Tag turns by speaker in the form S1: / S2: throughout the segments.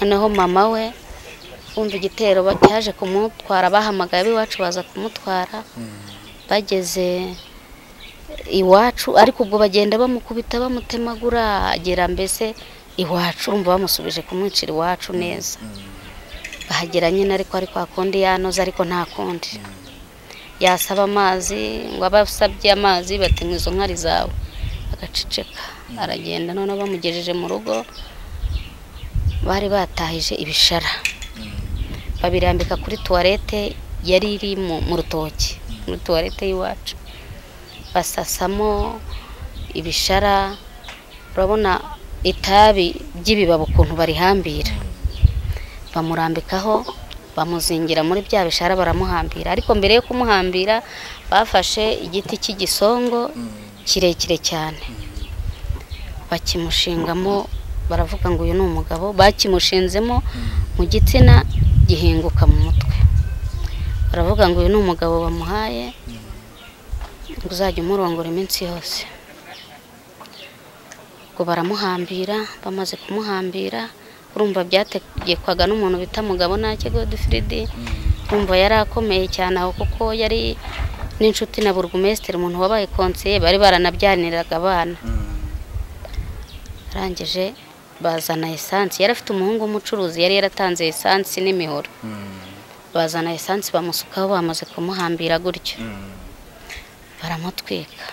S1: noneho mama we wumva igitero cyaje kumutwara bahamagaye ab'iwacu baza kumutwara bageze iwacu ariko ubwo bagenda bamukubita bamutemagura agera mbese iwacu urumva bamusubije kumwicira iwacu neza. Bahagera nyine ariko ari kwa kundi yanoze ariko nta kundi. Yasaba amazi ngo abe asabye amazi ngo izo nkari zawe. Agaceceka aragenda noneho bamugejeje mu rugo bari batahije ibishara. Babirambika kuri tuwarete yari iri mu rutoki muri tuwarete y'iwacu. Basasamo ibishara urabona itabi ry'ibibabi ukuntu barihambira. Bamurambikaho bamuzingira muri bya bishara baramuhambira. Ariko mbere yo kumuhambira bafashe igiti cy'igisongo kirekire cyane. Bakimushingamo baravuga ngo uyu ni umugabo bakimushinzemo mu gitsina gihinguka mu mutwe. Baravuga ngo uyu ni umugabo bamuhaye uzajya umurongora iminsi yose. Ubwo baramuhambira bamaze kumuhambira urumva byategekwaga n'umuntu bita mugabo ntacyo godifridi urumva yari akomeye cyane aho kuko yari n'inshuti na burugumesitiri umuntu wabaye konseye bari baranabyaniraga abana. Arangije bazana esansi. Yari afite umuhungu w'umucuruzi yari yaratanze esansi n'imihoro. Bazana esansi bamusukaho bamaze kumuhambira gutyo baramutwika.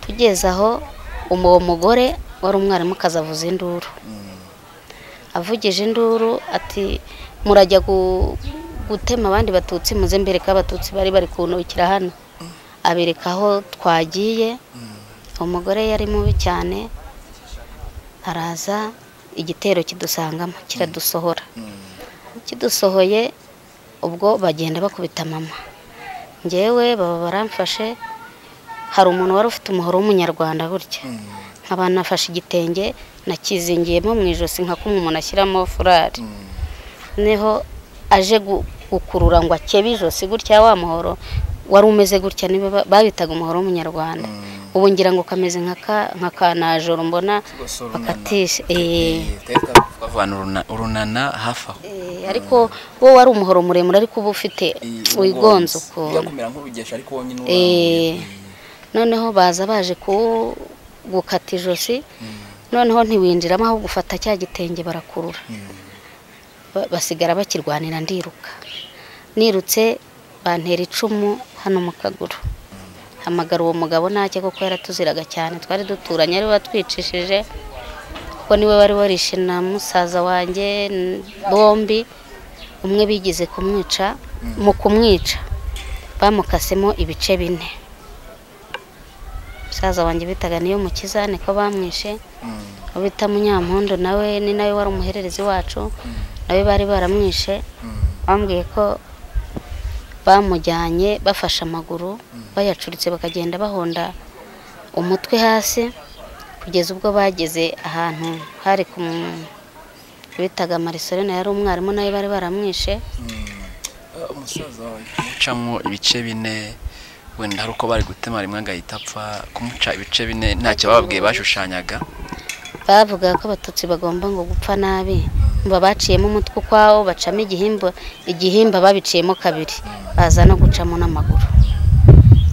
S1: Tugeze aho uwo mugore wari umwarimukazi avuza induru. Avugije induru ati murajya gu- gutema abandi batutsi muze mbereka abatutsi bari bari kunukira hano. Abereka aho twagiye. Umugore yari mubi cyane. Araza igitero kidusangamo kiradusohora. Kidusohoye ubwo bagenda bakubita mama. Ngewe baba baramfashe hari umuntu wari ufite umuhoro w'umunyarwanda gutya. Nkaba nafashe igitenge nakizingiyemo mu ijosi nka kumwe umuntu ashyiramo furari. Niho aje gu- gukurura ngo akebe ijosi gutya wa muhoro wari umeze gutya niba ba- babitaga umuhoro w'umunyarwanda. Ubu ngira ngo kameze nka ka- nka kanajoro mbona bakatisha eh,
S2: twavana uruna- urunana hafi aho
S1: eh, ariko wo wari umuhoro muremure ariko uba ufite wigonze ukuntu. Eh, noneho baza baje gukata ijosi. Noneho ntiwinjiramo ahubwo ufata cya gitenge barakurura. Ba- basigara bakirwanira ndiruka. Nirutse bantera icumu hano mu kaguru. Hamagara uwo mugabo ntacyo kuko yaratuziraga cyane. Twari duturanye ari we watwicishije kuko ni we wari warishe na musaza wanjye bombi umwe bigize kumwica mu kumwica. Bamukasemo ibice bine. Musaza wanjye bitaga niyo mukiza niko bamwishe. Bita munyampundu nawe ni nawe wari umuhererezi wacu nawe bari baramwishe. Bambwiye ko bamujyanye bafashe amaguru bayacuritse bakagenda bahonda umutwe hasi kugeza ubwo bageze ahantu hari ku bitaga marisorena yari umwarimu nawe bari baramwishe.
S2: Umusaza wawe. Kumucamo ibice bine wenda hari uko bari gutema rimwe agahita apfa kumuca ibice bine ntacyo bababwiye bashushanyaga?
S1: Bavuga ko abatutsi bagomba ngo gupfa nabi. Mba baciyemo umutwe ukwawo bacamo igihimba igihimba babiciyemo kabiri. Baza no gucamo n'amaguru.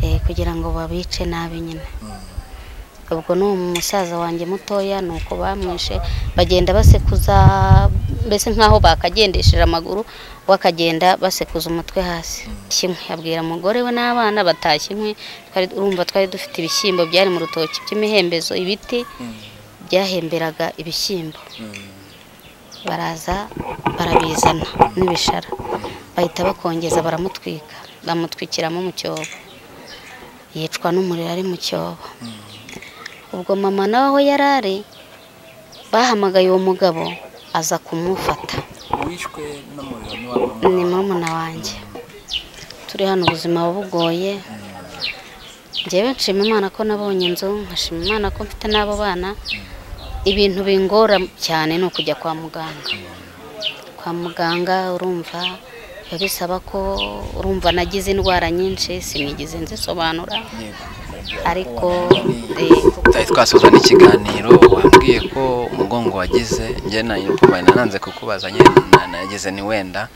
S1: Eh, kugira ngo babice nabi nyine. Ubwo ni umusaza wanjye mutoya ni uko bamwishe bagenda basekuza mbese nk'aho bakagendesheje amaguru we akagenda basekuza umutwe hasi. Kimwe abwira umugore we n'abana batashye inkwi urumva twari dufite ibishyimbo byari mu rutoki by'imihembezo ibiti byahemberaga ibishyimbo. Baraza barabizana n'ibishara. Bahita bakongeza baramutwika bamutwikiramo mu cyobo. Yicwa n'umuriro ari mu cyobo. Ubwo mama nawe aho yari ari bahamagaye uwo mugabo aza kumufata. Ni murumuna wanjye. Turi hano ubuzima bugoye. Njyewe nshima imana ko nabonye inzu nkashima imana ko mfite n'abo bana. Ibintu bingora cyane ni ukujya kwa muganga. Kwa muganga urumva biba bisaba ko urumva nagize indwara nyinshi sinigeze nzisobanura. Ariko
S2: tutari twasoza n'ikiganiro wambwiye ko umugongo wagize njye nananze kukubaza nyine na- nageze ni wenda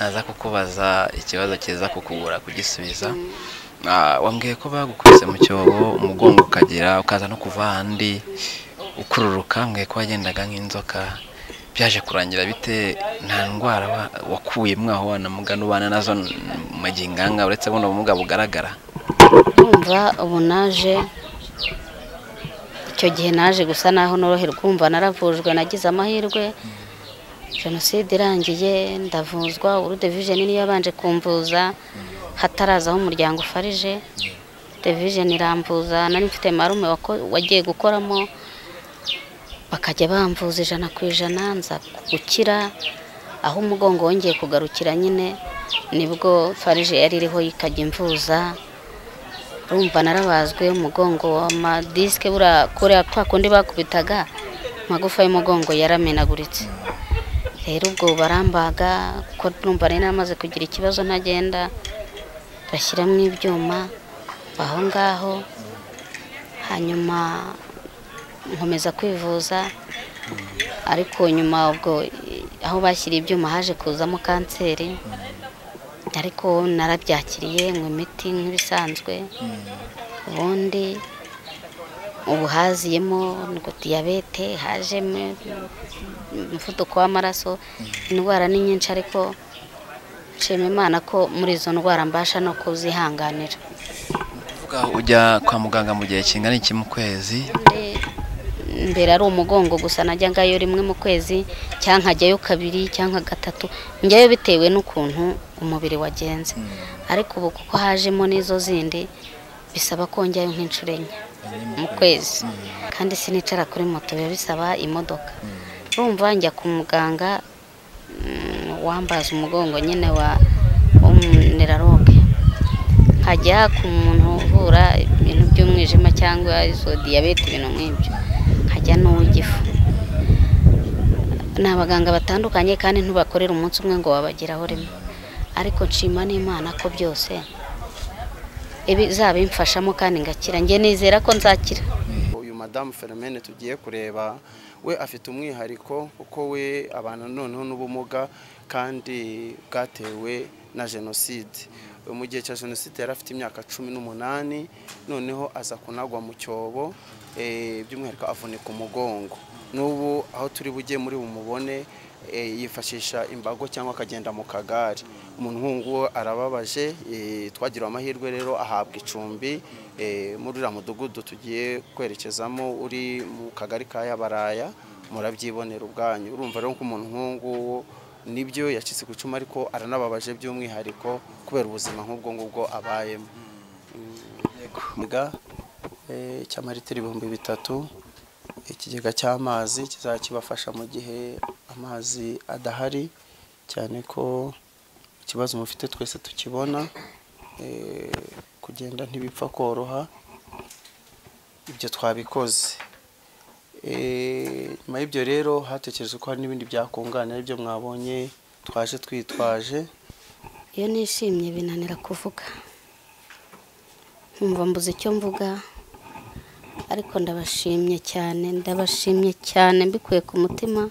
S2: naza kukubaza ikibazo kiza kukugura kugisubiza. Ah, wambwiye ko bagukubise mu cyobo umugongo ukagira ukaza no kuva ahandi ukururuka ko wagendaga nk'inzoka byaje kurangira bite? Nta ndwara wa- wakuyemo aho wanamugana ubana na zo maginganga uretse buno bumuga bugaragara?
S1: Urumva ubu naje icyo gihe naje gusa naho noroherwa kumva naravujwe nagize amahirwe. Jenoside irangiye ndavuzwa urude vision niyo yabanje kumvuza hatarazaho umuryango ufarije. Division iramvuza nari mfite marume wagiye gukoramo bakajya bamvuza ijana ku ijana nza gukira aho umugongo wongeye kugarukira nyine ni bwo farije yari iriho ikajya imvuza. Urumva narabazwe umugongo amadisike buriya kuriya kwa kundi bakubitaga amagufa y'umugongo yaramenaguritse. Rero ubwo barambaga ko numva nari namaze kugira ikibazo ntagenda bashyiramo ibyuma aho ngaho hanyuma nkomeza kwivuza ariko nyuma ubwo aho bashyiriye ibyuma haje kuzamo kanseri ariko narabyakiriye nywa imiti nk'ibisanzwe ubundi ubu haziyemo diyabete hajemo umuvuduko w'amaraso indwara ni nyinshi ariko nshima imana ko muri izo ndwara mbasha no kuzihanganira.
S2: Ujya kwa muganga mu gihe kingana iki mu kwezi?
S1: Mbere- ari umugongo gusa najya ngayo rimwe mu kwezi cyangwa nkajyayo kabiri cyangwa gatatu njyayo bitewe n'ukuntu umubiri wagenze. Ariko ubu kuko hajemo n'izo zindi bisaba ko njyayo nk'inshuro enye mu kwezi. kandi sinicara kuri moto biba bisaba imodoka. Urumva njya ku muganga mm, wambaza umugongo nyine wa w'umuneraroge nkajya ku muntu uvura ibintu by'umwijima cyangwa izo diyabete ibintu nk'ibyo. Nkajya n'uw'igifu ni abaganga batandukanye kandi ntubakorera umunsi umwe ngo wabageraho rimwe. Ariko nshima n'imana ko byose bizabimfashamo kandi ngakira. Njye nizera ko nzakira.
S3: Uyu madamu Fermene tugiye kureba we afite umwihariko kuko we abana noneho n'ubumuga kandi bwatewe na jenoside. Mu gihe cya jenoside yari afite imyaka cumi n'umunani noneho aza kunagwa mu cyobo. By'umwihariko avunika umugongo. N'ubu aho turi bujye muri bumubone eh, yifashisha imbago cyangwa akagenda mu kagare. Umuntu nk'uwo arababaje eh, twagiriwe amahirwe rero ahabwa icumbi eh, muri uriya mudugudu tugiye kwerekezamo uri mu kagari ka yabaraya murabyibonera ubwanyu. Urumva rero ko umuntu nk'uwo ni byo yacitse ku icumu ariko aranababaje by'umwihariko kubera ubuzima nk'ubwo ngubwo abayemo. Eh, cy'amaritiro ibihumbi bitatu ikigega cy'amazi kizajya kibafasha mu gihe amazi adahari cyane ko ikibazo mufite twese tukibona eh, kugenda ntibipfa koroha ibyo twabikoze. Eh, nyuma y'ibyo rero hatekerejwe ko hari n'ibindi byakunganira ibyo mwabonye twaje twitwaje.
S1: Iyo nishimye binanira kuvuga. Nkumva mbuze icyo mvuga. Ariko ndabashimye cyane ndabashimye cyane mbikuye ku mutima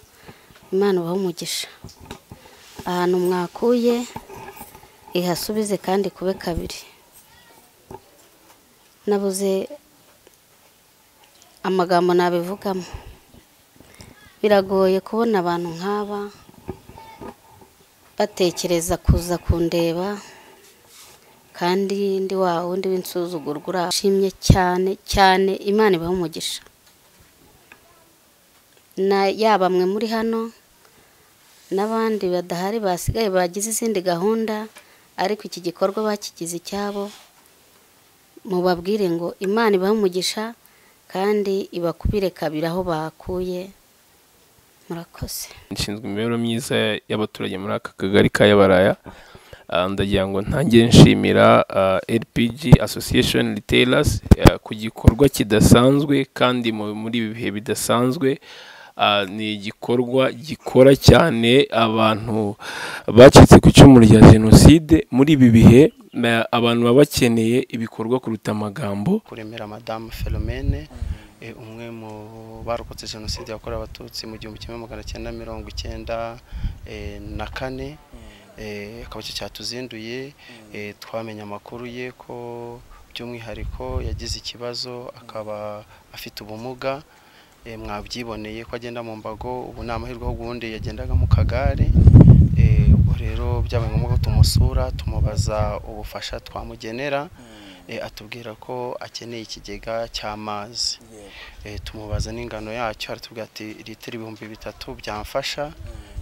S1: imana ubahe umugisha. Ahantu mwakuye ihasubize kandi kube kabiri. Nabuze amagambo nabivugamo. Biragoye kubona abantu nk'aba batekereza kuza kundeba kandi ndi wa wundi w'insuzugurwa urashimye cyane cyane imana ibaha umugisha na yaba mwe muri hano n'abandi badahari basigaye bagize izindi gahunda ariko iki gikorwa bakigize icyabo mubabwire ngo imana ibahe umugisha kandi ibakubire kabiri aho bakuye murakoze.
S4: Nshinzwe imibereho myiza y'abaturage muri aka kagari ka yabaraya. Ndagira ngo ntangire nshimira ah, LPG Association Retailers ah, ku gikorwa kidasanzwe kandi mu- muri ibi bihe bidasanzwe. Ah, ni igikorwa gikora cyane abantu bacitse ku icumu rya jenoside. Muri ibi bihe abantu baba bakeneye ibikorwa kuruta amagambo.
S3: Kuremera madamu Philomene eh, umwe mu barokotse jenoside yakorewe abatutsi mu gihumbi kimwe magana cyenda mirongo icyenda eh, na kane. Akaba icyo cyatuzinduye eh, twamenye amakuru ye ko by'umwihariko yagize ikibazo akaba afite ubumuga. Eh, mwabyiboneye ko agenda mu mbago ubu ni amahirwe ahubwo ubundi yagendaga mu kagare. Eh, ubwo rero byabaye ngombwa ko tumusura tumubaza ubufasha twamugenera. Eh, atubwira ko akeneye ikigega cy'amazi. Eh, tumubaza n'ingano yacyo aratubwira ati litiro ibihumbi bitatu byamfasha.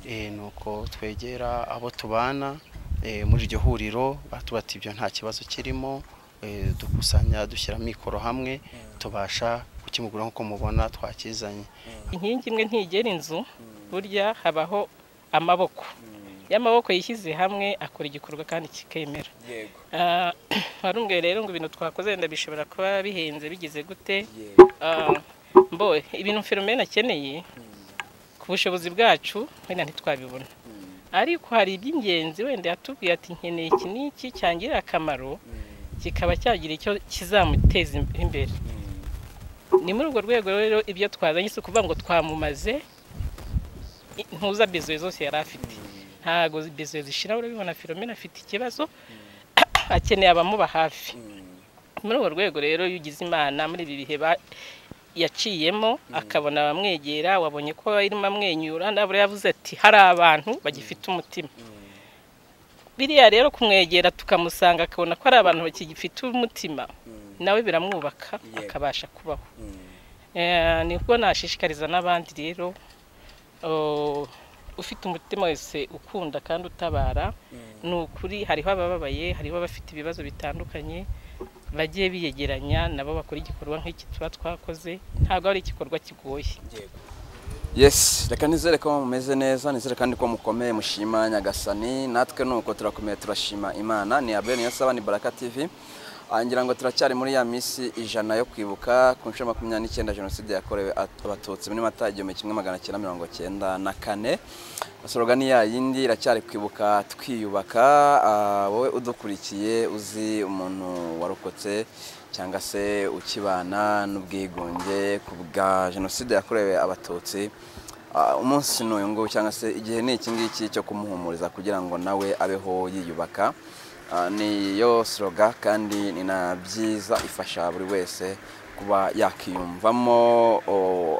S3: Eh, nuko twegera abo tubana eh, muri iryo huriro baratubwira ati ibyo nta kibazo kirimo eh, dukusanya dushyira mikoro hamwe tubasha kukimugura nk'uko mubona twakizanye.
S5: Inkingi imwe ntigera inzu burya habaho amaboko. Iyo amaboko yishyize hamwe akora igikorwa kandi kikemera. Ah, warumwe rero ngo ibintu twakoze wenda bishobora kuba bihenze bigize gute? Ah, mbo ibintu feromene akeneye ku bushobozi bwacu wenda ntitwabibona. Ariko hari iby'ingenzi wenda yatubwiye ati nkeneye iki n'iki cyangirira akamaro kikaba cyagira icyo kizamuteza imbere. Ni muri urwo rwego rero ibyo twazanye si ukuvuga ngo twamumaze ntuza bezoye zose yari afite. Ntago bezoye zishira urabibona filomena afite ikibazo akeneye abamuba hafi. Muri urwo rwego rero iyo ugize imana muri ibi bihe yaciyemo akabona abamwegera wabonye ko arimo amwenyura nabura yavuze ati hari abantu bagifite umutima. Biriya rero kumwegera tukamusanga akabona ko ari abantu bakigifite umutima nawe biramwubaka akabasha kubaho. Eh, ni bwo nashishikariza n'abandi rero oh, ufite umutima wese ukunda kandi utabara ni ukuri hariho abababaye hariho abafite ibibazo bitandukanye bagiye biyegeranya nabo bakora igikorwa nk'iki tuba twakoze ntabwo ari igikorwa kigoye.
S6: Yes reka nizere ko mumeze neza nizere kandi ko mukomeye mushima nyagasani. Natwe nuko turakomeye turashima imana. Ni abel niyosaba ni baraka Ah, ngira ngo turacyari muri ya minsi ijana yo kwibuka ku nshuro makumyabiri n'icyenda jenoside yakorewe at- abatutsi muri mata igihumbi kimwe magana cyenda mirongo cyenda na kane. Basoroga ni ya yindi iracyari kwibuka twiyubaka. Ah, wowe udukurikiye uzi umuntu warokotse cyangwa se ukibana n'ubwigunge ku bwa jenoside yakorewe abatutsi. Ah, umunsi ni uyu nguyu cyangwa se igihe ni iki ngiki cyo kumuhumuriza kugira ngo nawe abeho yiyubaka. Ni yo sloga kandi ni na byiza ifasha buri wese kuba yakiyumvamo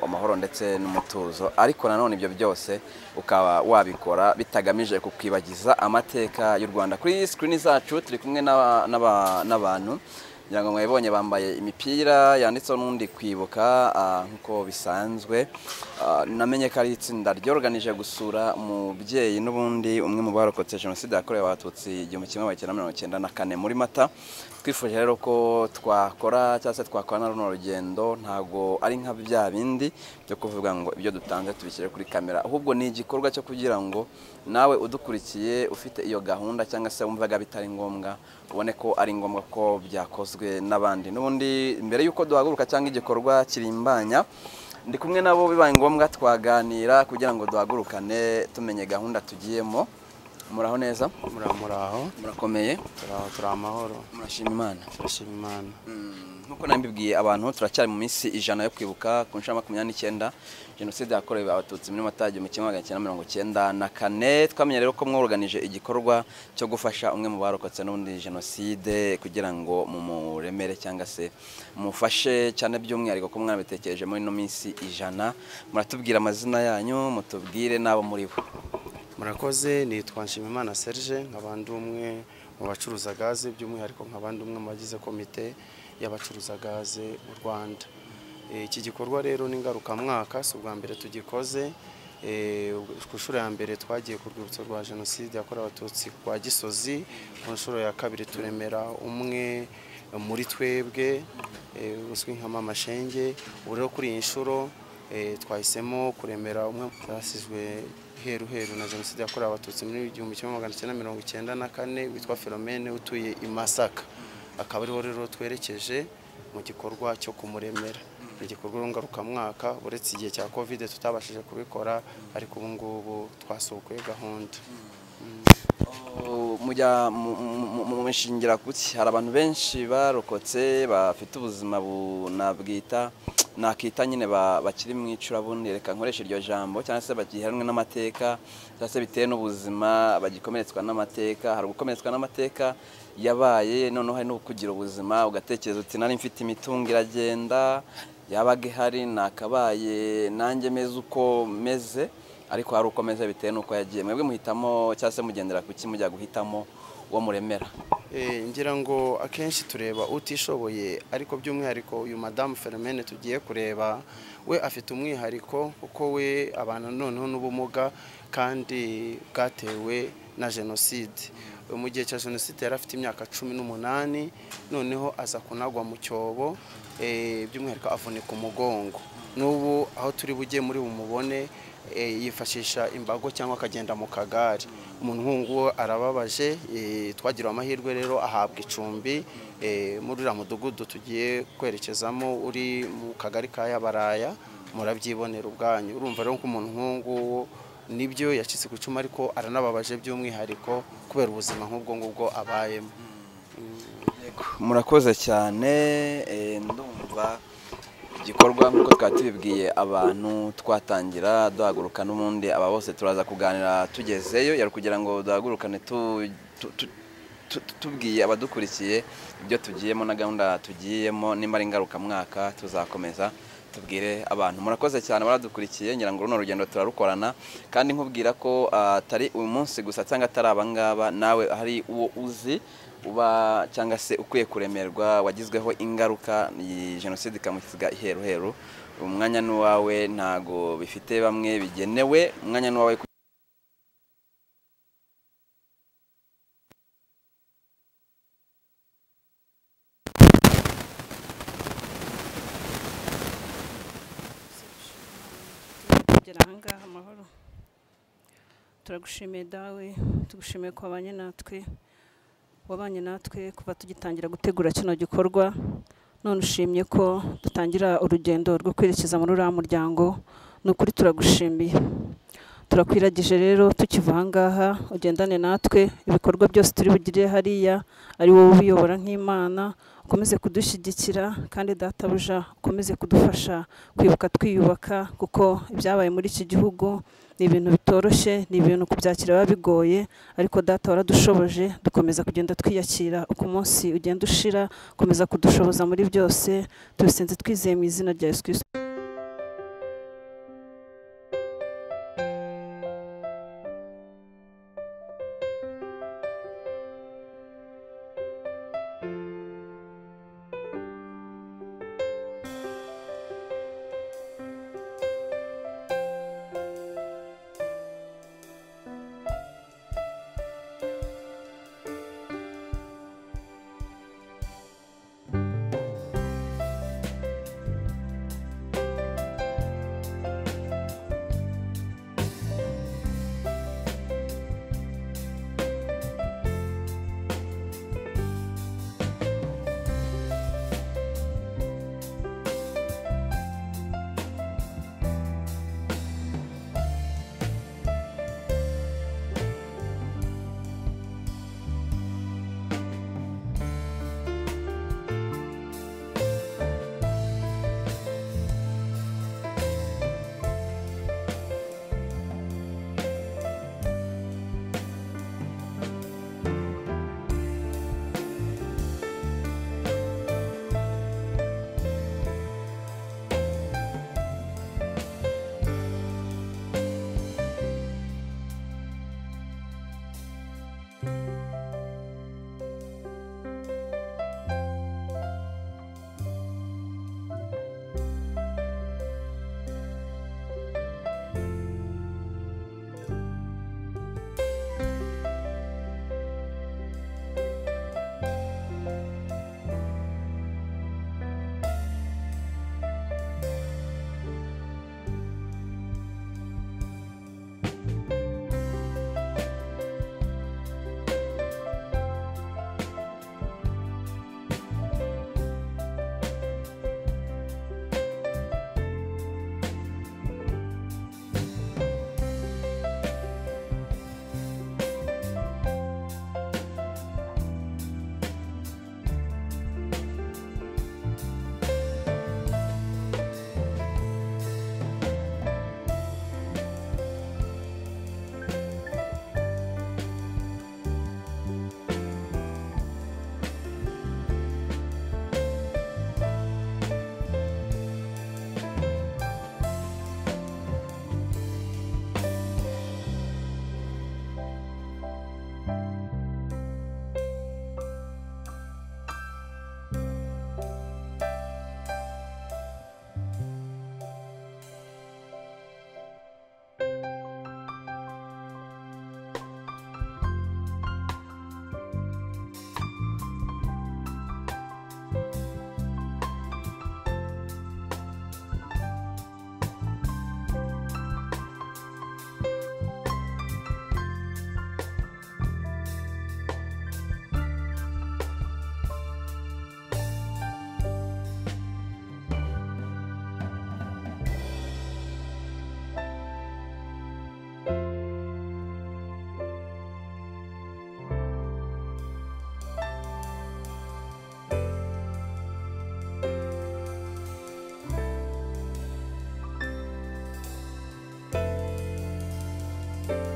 S6: amahoro ndetse n'umutuzo. Ariko nanone ibyo byose ukaba wabikora bitagamije kukwibagiza amateka y'u Rwanda. Kuri screen zacu turi kumwe n'aba- n'aba- n'abantu. Ngo mwabibonye bambaye imipira yanditseho n'undi kwibuka ah, nk'uko bisanzwe. Ah, namenye ko ari itsinda ryorganije gusura umubyeyi n'ubundi umwe mu barokotse jenoside yakorewe abatutsi igihumbi kimwe magana cyenda mirongo icyenda na kane muri mata. Twifuje rero ko twakora cyangwa se twakora runo rugendo ntabwo ari nka bya bindi byo kuvuga ngo ibyo dutanze tubishyire kuri kamera. Ahubwo ni igikorwa cyo kugira ngo nawe udukurikiye ufite iyo gahunda cyangwa se wumvaga bitari ngombwa ubone ko ari ngombwa ko byakozwe n'abandi. N'ubundi mbere y'uko duhaguruka cyangwa igikorwa kirimbanya ndi kumwe nabo bibaye ngombwa twaganira kugira ngo duhagurukane tumenye gahunda tugiyemo. Muraho neza.
S3: Muraho.
S6: Murakomeye.
S3: Turaho turi amahoro.
S6: Murashima imana.
S3: Turashima imana.
S6: Mm, nk'uko nabibwiye abantu turacyari mu minsi ijana yo kwibuka ku nshuro ya makumyabiri n'icyenda jenoside yakorewe abatutsi muri mata igihumbi kimwe magana cyenda mirongo cyenda na kane. Twamenye rero ko mworoganije igikorwa cyo gufasha umwe mu barokotse n'ubundi jenoside kugira ngo mumuremere cyangwa se mufashe cyane by'umwihariko ko mwabitekereje muri ino minsi ijana. Muratubwira amazina yanyu mutubwire n'abo muri bo.
S3: Murakoze nitwa nshimimana serge nkaba ndi umwe mu bacuruza gaze by'umwihariko nkaba ndi umwe mu bagize komite y'abacuruza gaze mu rwanda. Eh, iki gikorwa rero ni ngarukamwaka si ubwa mbere tugikoze. Eh, ku nshuro ya mbere twagiye ku rwibutso rwa jenoside yakorewe abatutsi rwa gisozi ku nshuro ya kabiri turemera umwe muri twebwe eh, uzwi nka mama shenge. Ubu rero kuri iyi nshuro twahisemo kuremera umwe zasizwe heru heru na jenoside yakorewe abatutsi muri igihumbi kimwe magana cyenda mirongo icyenda na kane witwa Philomene utuye i Masaka. Akaba ariho rero twerekeje mu gikorwa cyo kumuremera. Igikorwa ngarukamwaka uretse igihe cya kovide tutabashije kubikora ariko ubu ngubu twasukuye gahunda.
S6: Oh, mujya mu- mu- mu mishingira kuki hari abantu benshi barokotse bafite ubuzima bunabwita nakita nyine ba- bakiri mu icurabundi reka nkoresha iryo jambo cyangwa se bagiheranwe n'amateka cyangwa se bitewe n'ubuzima bagikomeretswa n'amateka hari ugukomeretswa n'amateka yabaye noneho hari no kugira ubuzima ugatekereza uti nari mfite imitungo iragenda yabaga ihari nakabaye nanjye meze uko meze ariko hari uko meze bitewe n'uko yagiye. Mwebwe muhitamo cyangwa se mugendera ku ki mujya guhitamo uwo muremera
S3: Eh, ngira ngo akenshi tureba utishoboye ariko by'umwihariko uyu madamu Fermene tugiye kureba we afite umwihariko kuko we abana noneho n'ubumuga kandi bwatewe na jenoside. Mu gihe cya jenoside yari afite imyaka cumi n'umunani noneho aza kunagwa mu cyobo eh, by'umwihariko avunika umugongo. N'ubu aho turi bujye muri bumubone yifashisha imbago cyangwa akagenda mu kagare. Umuntu nk'uwo arababaje eh, twagiriwe amahirwe rero ahabwa icumbi. Eh, muri uriya mudugudu tugiye kwerekezamo uri mu kagari ka yabaraya murabyibonera ubwanyu. Urumva rero ko umuntu nk'uwo ni byo yacitse ku icumu ariko aranababaje by'umwihariko kubera ubuzima nk'ubwo ngubwo abayemo.
S6: Murakoze cyane eh, ndumva igikorwa nk'uko twari tubibwiye abantu twatangira duhaguruka n'ubundi aba bose turaza kuganira tugezeyo. Yari kugira ngo duhagurukane tu- tu- tu- tu- tubwiye abadukurikiye ibyo tugiyemo na gahunda tugiyemo. Nimba ari ngarukamwaka tuzakomeza tubwire abantu. Murakoze cyane baradukurikiye ngira ngo runo rugendo turarukorana. Kandi nkubwira ko ah, atari uyu munsi gusa cyangwa atari abangaba nawe hari uwo uzi. Uba cyangwa se ukwiye kuremerwa wagizweho ingaruka iyi jenoside ikamusiga iheruheru umwanya n'uwawe ntago bifite bamwe bigenewe umwanya n'uwawe
S7: ahangaha turagushimiye dawe tugushimiye ko natwe wabanye natwe kuva tugitangira gutegura kino gikorwa none ushimye ko dutangira urugendo rwo kwerekeza muri uriya muryango ni ukuri turagushimiye. Turakwiragije rero tukiva ahangaha ugendane natwe ibikorwa byose turi bugire hariya ari wowe ubiyobora nk'imana ukomeze kudushyigikira kandi databuja ukomeze kudufasha kwibuka twiyubaka kuko ibyabaye muri iki gihugu ni ibintu bitoroshye ni ibintu kubyakira biba bigoye ariko data waradushoboje dukomeza kugenda twiyakira uko umunsi ugenda ushira ukomeza kudushoboza muri byose tubisenze twizeye mu izina rya yesu kirisito
S3: n'ibindi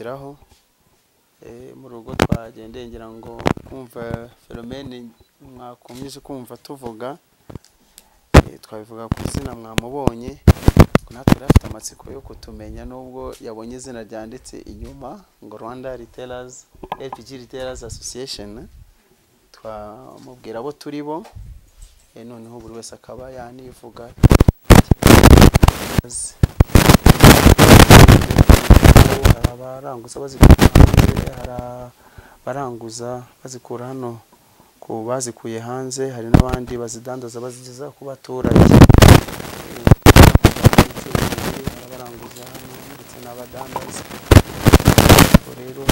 S3: gukurikiraho Eh, mu rugo twagendeye ngira ngo kumva feromene mwakomeje kumva tuvuga Eh, twabivuga ku izina mwamubonye natwe rero afite amatsiko yo kutumenya nubwo yabonye izina ryanditse inyuma ngo rwanda retailers lpg retailers association twamubwira abo turi bo Eh, noneho buri wese akaba yanivuga. Abaranguza bazikura hanze hari abaranguza bazikura hano ku bazikuye hanze hari n'abandi bazidandaza bazigeza ku baturage. Abaranguza hano ndetse n'abadandaza. Ubwo rero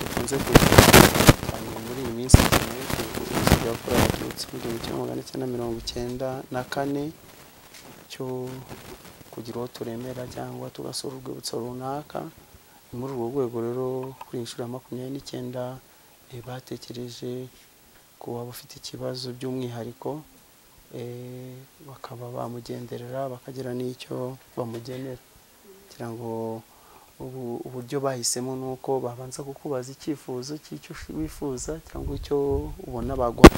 S3: dukunze kugira cyane muri iyi minsi cyane jenoside yakorewe abatutsi mu gihumbi kimwe magana cyenda mirongo icyenda na kane cyo kugira uwo turemera cyangwa tugasura urwibutso runaka ni muri urwo rwego rero kuri iyi nshuro ya makumyabiri n'icyenda eh, batekereje ku waba ufite ikibazo by'umwihariko eh, bakaba bamugenderera bakagira n'icyo bamugenera. Kugira ngo ubu uburyo bahisemo ni uko babanza kukubaza icyifuzo cy'icyo wifuza cyangwa icyo ubona baguha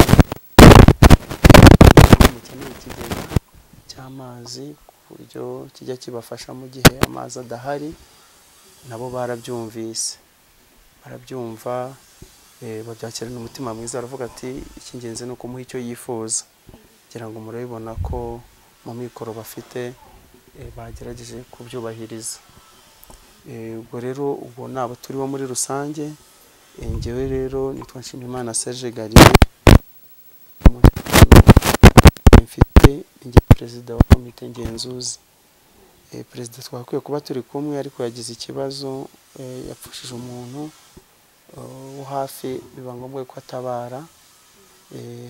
S3: ikigega cy'amazi buryo kijya kibafasha mu gihe amazi adahari nabo barabyumvise. Barabyumva eh, babyakirana umutima mwiza baravuga ati icy'ingenzi ni ukumuha icyo yifuza. Kugira ngo murabibona ko mu mikoro bafite eh, bagerageje kubyubahiriza. Eh, ubwo rero ubwo ni abo turiho muri rusange njyewe rero nitwa nshimiyimana serge gari mfite njye perezida wa komite ngenzuzi. Eh, perezida twakwiye kuba turi kumwe ariko yagize ikibazo eh, yapfushije umuntu eh, wo hafi biba ngombwa ko atabara.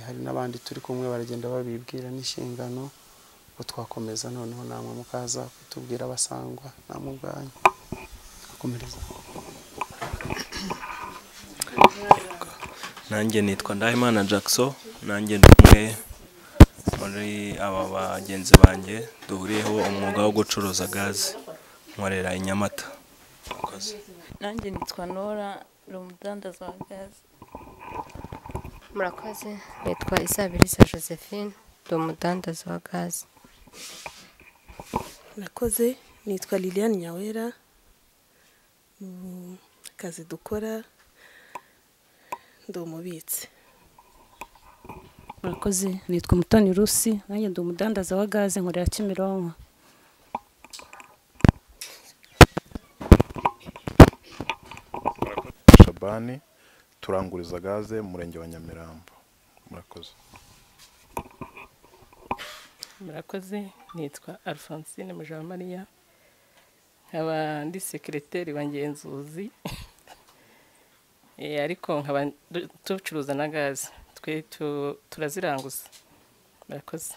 S3: Hari n'abandi turi kumwe baragenda babibwira n'inshingano ngo twakomeza noneho namwe mukaza kutubwira abasangwa namwe ubwanyu akomereza
S8: nanjye nitwa ndahimana jackson nanjye ndi umwe muri aba bagenzi banjye duhuriyeho umwuga wo gucuruza gaze. Nkorera i nyamata
S9: nanjye nitwa nora ni umudandaza wa gaze.
S10: Murakoze nitwa isabirisa josephine ndi umudandaza wa gaze.
S11: Murakoze nitwa liliane nyawera mu kazi dukora ndi umubitsi.
S7: Murakoze. Nitwa mutoni rusi nanjye ndi umudandaza wa gaze nkorera kimironko.
S12: Shabani turanguriza gaze mu murenge wa nyamirambo. Murakoze.
S5: Murakoze. Nitwa alphonsine mujawamariya nkaba ndi sekireteri wa ngenzuzi. Eh, ariko nkaba ducuruza na gaze. Twe tu- turaziranguza. Murakoze.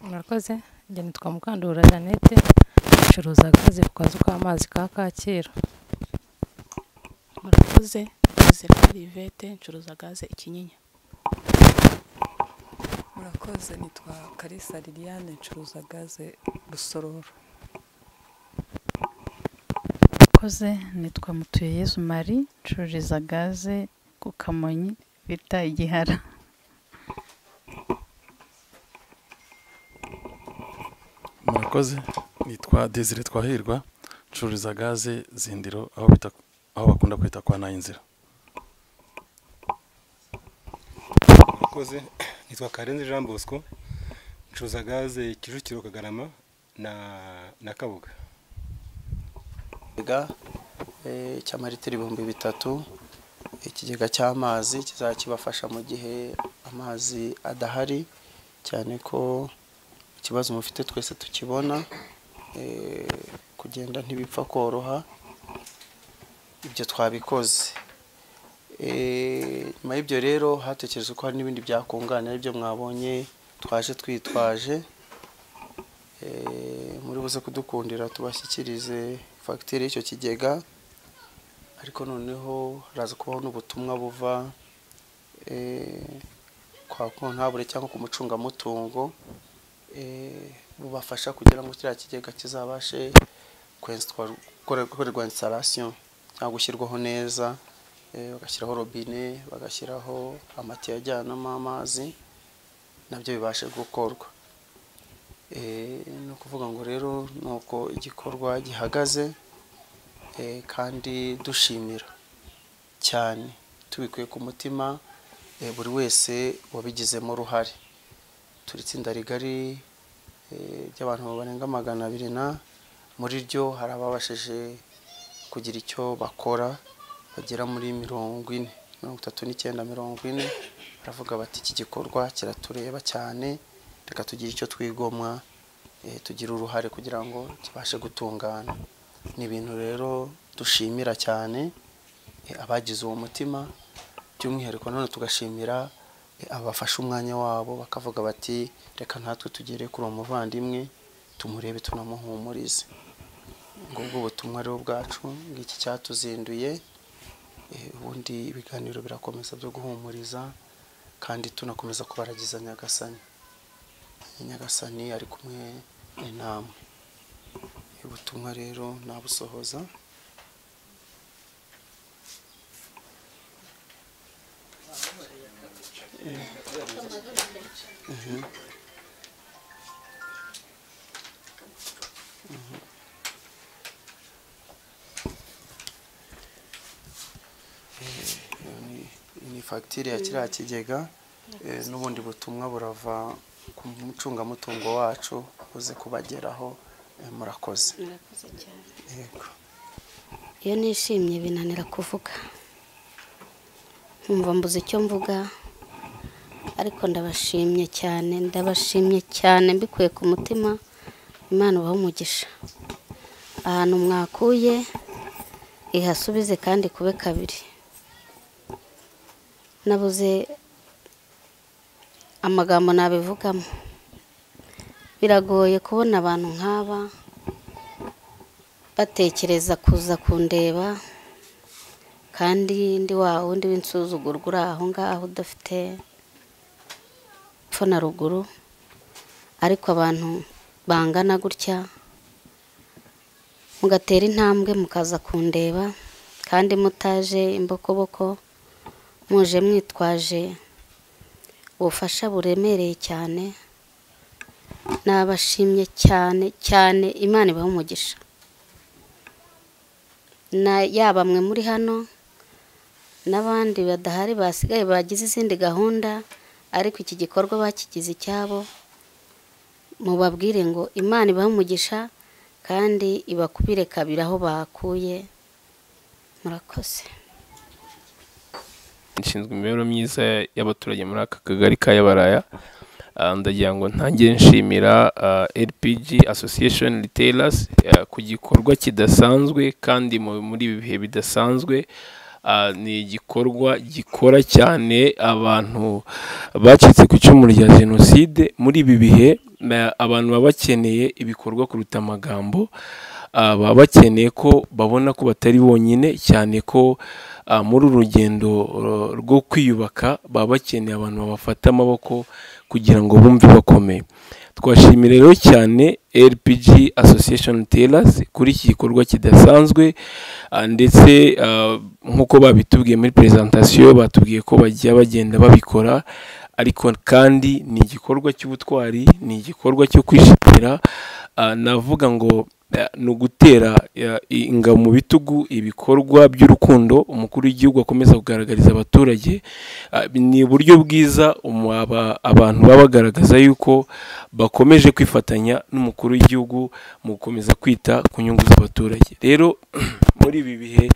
S13: Murakoze. Njye nitwa mukandura jeannette ncuruza gaze ku kazu k'amazi ka kacyiru.
S14: Murakoze. Zirahari ivete ncuruza gaze ikinyinya.
S15: Murakoze. Nitwa karisa liliane ncuruza gaze rusororo
S13: murakoze nitwa mutuyeyezu marie ncururiza gaze ku kamonyi bita igihara.
S16: Murakoze nitwa desire twahirwa ncururiza gaze zindiro aho bita aho bakunda kwita kwa nayinzira.
S17: Murakoze nitwa karenzi jean bosco ncuruza gaze kicukiro kagarama na na kabuga.
S3: Ikigega eh, cy'amaritiro ibihumbi bitatu ikigega cy'amazi kizajya kibafasha mu gihe amazi adahari cyane ko ikibazo mufite twese tukibona eh, kugenda ntibipfa koroha ibyo twabikoze. Eh, nyuma y'ibyo rero hatekerejwe ko hari n'ibindi byakunganira ibyo mwabonye twaje twitwaje muri buze kudukundira tubashyikirize fagitire y'icyo kigega ariko noneho haraza kubaho n'ubutumwa buva eh, kwa kontabure cyangwa ku mucungamutungo eh, bubafasha kugira ngo kiriya kigega kizabashe gukorerwa installation cyangwa gushyirwaho neza eh, bagashyiraho robine bagashyiraho amatiyo ajyanamo amazi na byo bibashe gukorwa. Ni ukuvuga ngo rero ni uko igikorwa gihagaze eh, kandi dushimira cyane. Tubikuye ku mutima eh, buri wese wabigizemo uruhare. Turi itsinda rigari eh, ry'abantu barenga magana abiri na muri ryo hari ababashije kugira icyo bakora bagera muri mirongo ine. Mirongo itatu n'icyenda mirongo ine. Baravuga bati iki gikorwa kiratureba cyane. Reka tugire icyo twigomwa eh, tugire uruhare kugira ngo kibashe gutungana. Ni ibintu rero dushimira cyane eh, abagize uwo mutima by'umwihariko none tugashimira eh, abafashe umwanya wabo bakavuga bati reka natwe tugere kuri uwo muvandimwe tumurebe tunamuhumurize. Ngubwo ubutumwa rero bwacu ngiki cyatuzinduye ubundi ibiganiro birakomeza byo guhumuriza kandi tunakomeza kubaragiza nyagasani. Nyagasani ari kumwe namwe ubutumwa rero nabusohoza. Eh, ni- ni fagitire ya kiriya kigega eh, n'ubundi butumwa burava ku mucungamutungo wacu buze kubageraho eh, murakoze.
S1: Murakoze cyane.
S3: Yego.
S1: Iyo nishimye binanira kuvuga. Nkumva mbuze icyo mvuga ariko ndabashimye cyane ndabashimye cyane. Mbikuye ku mutima imana ubahe umugisha. Ahantu mwakuye ihasubize kandi kube kabiri. Nabuze amagambo nabivugamo. Biragoye kubona abantu nk'aba batekereza kuza kundeba kandi ndi wa wundi w'insuzugurwa uri aho ngaho udafite epfo na ruguru. Ariko abantu bangana gutya mugatera intambwe mukaza kundeba. Kandi mutaje imbokoboko muje mwitwaje ubufasha buremereye cyane nabashimye cyane cyane imana ibaha umugisha. Yaba mwe muri hano n'abandi badahari basigaye bagize izindi gahunda ariko iki gikorwa bakigize icyabo mubabwire ngo imana ibahe umugisha kandi ibakubire kabiri aho bakuye murakoze.
S4: Nshinzwe imibereho myiza y'abaturage muri aka kagari ka yabaraya. Ah, ndagira ngo ntangire nshimira ah, LPG Association Retailers ah, ku gikorwa kidasanzwe kandi mu- muri ibi bihe bidasanzwe. Ni igikorwa gikora cyane abantu bacitse ku icumu rya jenoside. Muri ibi bihe abantu baba bakeneye ibikorwa kuruta amagambo. Baba bakeneye ko babona ko batari bonyine cyane ko ah, muri uru rugendo rwo kwiyubaka baba bakeneye abantu babafata amaboko kugira ngo bumve bakomeye. Twashimira rero cyane LPG Association Tailors kuri iki gikorwa kidasanzwe ah, ndetse ah, nk'uko babitubwiye muri presentation batubwiye ko bajya bagenda babikora ariko kandi ni igikorwa cy'ubutwari ni igikorwa cyo kwishimira navuga ngo ni ugutera eh, ingabo mu bitugu ibikorwa by'urukundo umukuru w'igihugu akomeza kugaragariza abaturage Ah, ni uburyo bwiza abantu baba bagaragaza yuko bakomeje kwifatanya n'umukuru w'igihugu mu gukomeza kwita ku nyungu z'abaturage. Rero muri ibi bihe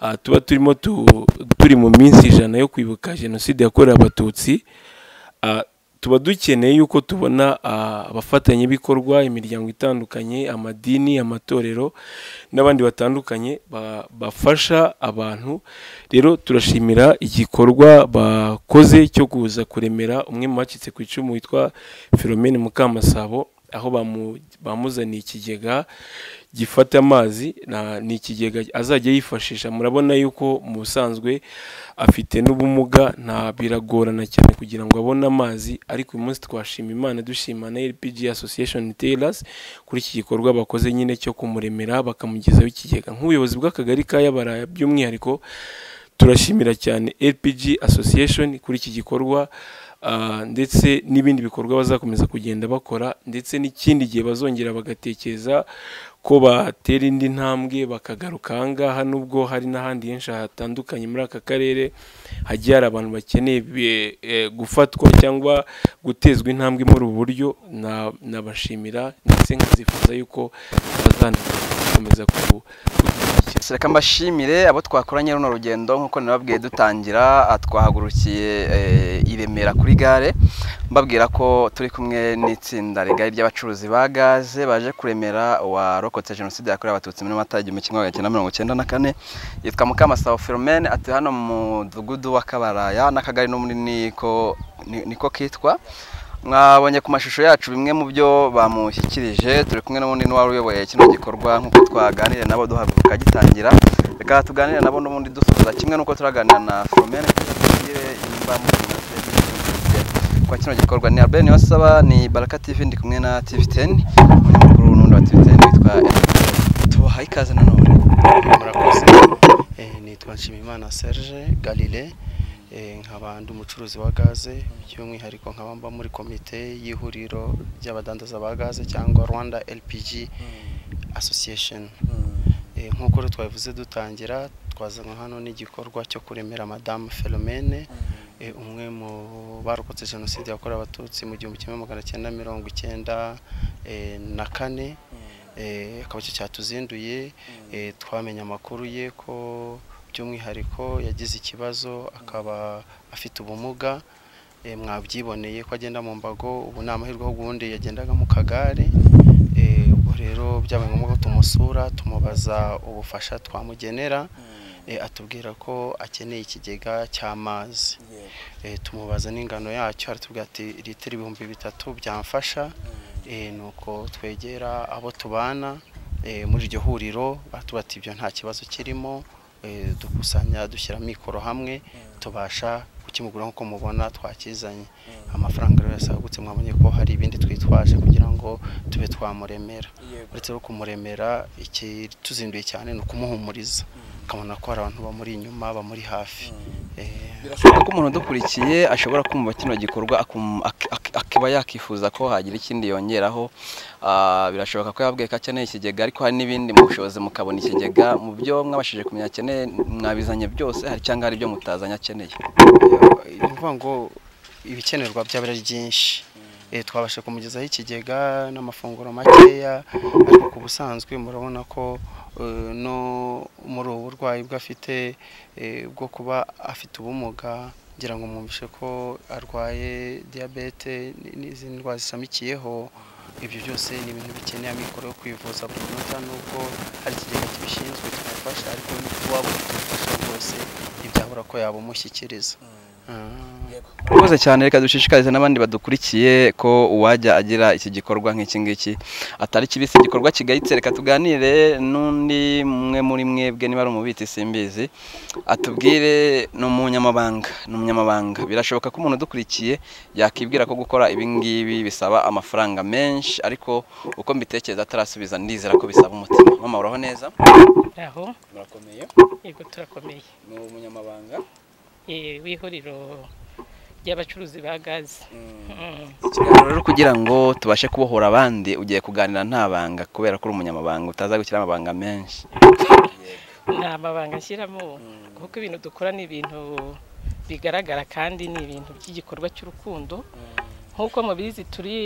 S4: ah, tuba turimo tu- turi mu minsi ijana yo kwibuka jenoside yakorewe abatutsi ah, tuba dukeneye yuko tubona abafatanyabikorwa imiryango itandukanye amadini amatorero n'abandi batandukanye ba- bafasha abantu. Rero turashimira igikorwa bakoze cyo kuza kuremera umwe mu bacitse ku icumu witwa Philomene Mukamasabo. Aho bamu- bamuzaniye ikigega gifata amazi ni ikigega azajya yifashisha. Murabona yuko mu busanzwe afite n'ubumuga nta biragorana cyane kugira ngo abone amazi. Ariko uyu munsi twashima imana dushima na LPG Association Tailors kuri iki gikorwa bakoze nyine cyo kumuremera bakamugezaho ikigega. Nk'ubuyobozi bw'akagari ka Yabaraya by'umwihariko turashimira cyane LPG Association kuri iki gikorwa. Ndetse n'ibindi bikorwa bazakomeza kugenda bakora ndetse n'ikindi gihe bazongera bagatekereza ko batera indi ntambwe bakagaruka aha ngaha nubwo hari n'ahandi henshi hatandukanye muri aka karere hagiye hari abantu bakeneye be- eh, gufatwa cyangwa gutezwa intambwe muri ubu buryo. Na- nabashimira ndetse nkazifuza yuko bazakomeza ku
S6: reka mbashimire abo twakoranye runo rugendo nk'uko nababwiye dutangira ah, twahagurukiye eh, i Remera kuri gare. Mbabwira ko turi kumwe n'itsinda rigari ry'abacuruzi ba gaze baje kuremera uwarokotse jenoside yakorewe abatutsi muri mata igihumbi kimwe magana cyenda mirongo cyenda na kane yitwa mukamasabo philomene atuye hano mu mudugudu wa kabaraya n'akagari n'ubundi niko ni- niko kitwa. Mwabonye ku mashusho yacu bimwe mu byo bamushyikirije turi kumwe n'ubundi n'uwari uyoboye kino gikorwa nk'uko twaganiriye nabo duhaguruka gitangira. Reka tuganire nabo n'ubundi dusoza kimwe n'uko turaganira na mumaze kwa kino gikorwa ni Albert Niyonsaba ni Baraka TV ndi kumwe na TV10 umunyamakuru n'undi wa TV10 witwa Edouard. tubahaye ikaze nanone
S3: murakoze. Eh, nitwa nshimimana serge galile. Nkaba ndi umucuruzi wa gaze by'umwihariko nkaba mba muri komite y'ihuriro ry'abadandaza ba gaze cyangwa rwanda lpg association. Eh, nk'uko rero twabivuze dutangira twazanywe hano n'igikorwa cyo kuremera madamu Philomene eh, umwe mu barokotse jenoside yakorewe abatutsi mu gihumbi kimwe magana cyenda mirongo icyenda eh, na kane. Eh, akaba icyo cyatuzinduye. Eh, twamenye amakuru ye ko by'umwihariko yagize ikibazo akaba afite ubumuga eh, mwabyiboneye ko agenda mu mbago ubu ni amahirwe ahubwo ubundi yagendaga mu kagare. Eh, ubwo rero byabaye ngombwa ko tumusura tumubaza ubufasha twamugenera eh, atubwira ko akeneye ikigega cy'amazi. Tumubaza n'ingano yacyo aratubwira ati litiro ibihumbi bitatu byamfasha. Eh, nuko twegera abo tubana muri iryo huriro baratubwira ati ibyo nta kibazo kirimo. Dukusanya dushyira mikoro hamwe tubasha kukimugura nk'uko mubona twakizanye. Amafaranga rero yasagutse mwabonye ko hari ibindi twitwaje kugira ngo tube twamuremera. Uretse no kumuremera ikituzinduye cyane ni ukumuhumuriza. Akabona ko hari abantu bamuri inyuma bamuri hafi. Eh,
S6: birashoboka ko umuntu udukurikiye ashobora kumva kino gikorwa akiba yakifuza ko hagira ikindi yongeraho. Ah, birashoboka ko yabwiye ko akeneye ikigega ariko hari n'ibindi mu bushobozi mukabona ikigega. Mu byo mwabashije kumenya akeneye mwabizanye byose hari cyangwa hari ibyo mutazanye akeneye.
S3: Ni ukuvuga ngo ibikenerwa byaba ari byinshi. Eh, twabasha kumugezaho ikigega n'amafunguro makeya ariko ku busanzwe murabona ko eh, no muri ubu burwayi bwe afite eh, bwo kuba afite ubumuga ngira ngo mwumvishe ko arwaye diyabete n'izindi ndwara zishamikiyeho ibyo byose ni ibintu bikeneye amikoro yo kwivuza buri munota nubwo hari ikigega kibishinzwe tumufasha ariko waba tumufasha rwose ntibyabura ko yabumushyikiriza
S6: murakoze cyane reka dushishikarize n'abandi badukurikiye ko uwajya agira iki gikorwa nk'iki ngiki atari kibisi. Igikorwa kigayitse reka tuganire n'undi umwe muri mwebwe niba ari umubitsi simbizi atubwire ni umunyamabanga ni umunyamabanga. Birashoboka ko umuntu udukurikiye yakibwira ko gukora ibi ngibi bisaba amafaranga menshi ariko uko mbitekereza atarasubiza ndizera ko bisaba umutima. Mama uraho neza? Murakomeye?
S5: Yego turakomeye.
S6: Ni umunyamabanga.
S5: W'ihuriro ry'abacuruzi ba gaze. Mm.
S6: ikiganiro rero kugira ngo tubashe kubohora abandi ugiye kuganira nta banga kubera ko uri umunyamabanga utaza gushyira amabanga menshi.
S5: Nta mabanga nshyiramo kuko ibintu dukora ni ibintu bigaragara kandi ni ibintu by'igikorwa cy'urukundo. Nk'uko mubizi turi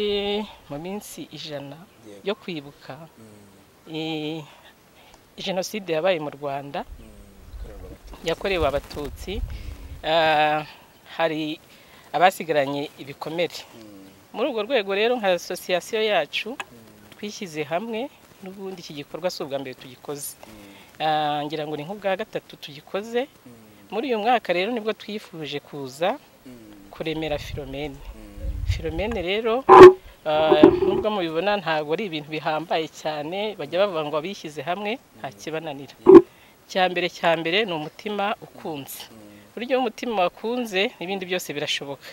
S5: mu minsi ijana yo kwibuka jenoside yabaye mu rwanda yakorewe abatutsi. Hari abasigaranye ibikomere. Muri urwo rwego rero nka asosiyasiyo yacu twishyize hamwe n'ubundi iki gikorwa si ubwa mbere tugikoze. Ah, ngira ngo ni nk'ubwa gatatu tugikoze. Muri uyu mwaka rero ni bwo twifuje kuza kuremera filomene filomene rero ah, nubwo mubibona ntabwo ari ibintu bihambaye cyane bajya bavuga ngo abishyize hamwe nta kibananira. Cya mbere cya mbere ni umutima ukunze. Buryo umutima wakunze n'ibindi byose birashoboka.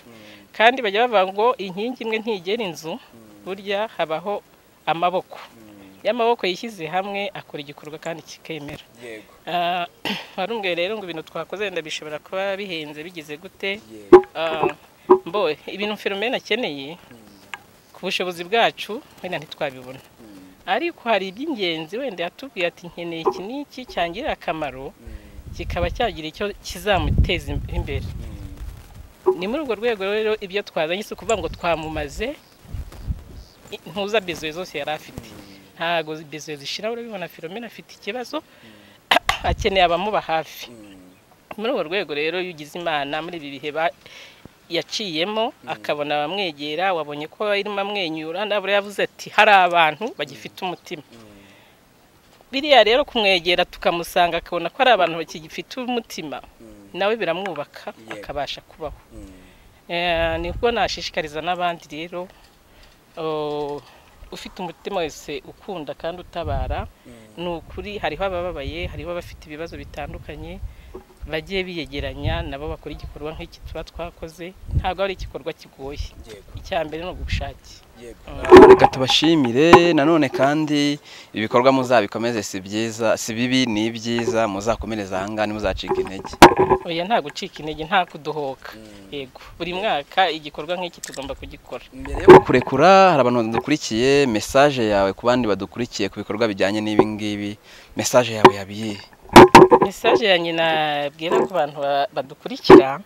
S5: Kandi bajya bavuga ngo inkingi imwe ntigera inzu burya habaho amaboko. Iyo amaboko yishyize hamwe akora igikorwa kandi kikemera. Ah, warumbuye rero ngo ibintu twakoze wenda bishobora kuba bihenze bigize gute? Ah, mbo ibintu filomene akeneye ku bushobozi bwacu wenda ntitwabibona. Ariko hari iby'ingenzi wenda yatubwiye ati nkeneye iki n'iki cyangirira akamaro. Kikaba cyagira icyo kizamuteza im- imbere. Ni muri urwo rwego rero ibyo twazanye si ukuvuga ngo twamumaze ntuza bezoye zose yari afite. Ntabwo bezoye zishira urabibona filomene afite ikibazo akeneye abamuba hafi. Muri urwo rwego rero iyo ugize imana muri ibi bihe yaciyemo akabona abamwegera wabonye ko arimo amwenyura nabura yavuze ati hari abantu bagifite umutima. Biriya rero kumwegera tukamusanga akabona ko ari abantu bakigifite umutima nawe biramwubaka akabasha kubaho. Eh, ni bwo nashishikariza n'abandi rero oh, ufite umutima wese ukunda kandi utabara ni ukuri hariho abababaye hariho abafite ibibazo bitandukanye bagiye biyegeranya nabo bakora igikorwa nk'iki tuba twakoze ntabwo ari igikorwa kigoye. Icya mbere ni ubushake.
S6: Reka tubashimire nanone kandi ibikorwa muzabikomeze si byiza si bibi ni ibyiza muzakomereza ahangaha ntimuzacike intege.
S5: Oya nta gucika intege nta kudohoka. Yego. Buri mwaka igikorwa nk'iki tugomba kugikora.
S6: Mbere yo kurekura hari abantu badukurikiye mesaje yawe ku bandi badukurikiye ku bikorwa bijyanye n'ibi ngibi mesaje yawe yabiyihe
S5: mesaje ya nyina bwira ku bantu ba- badukurikira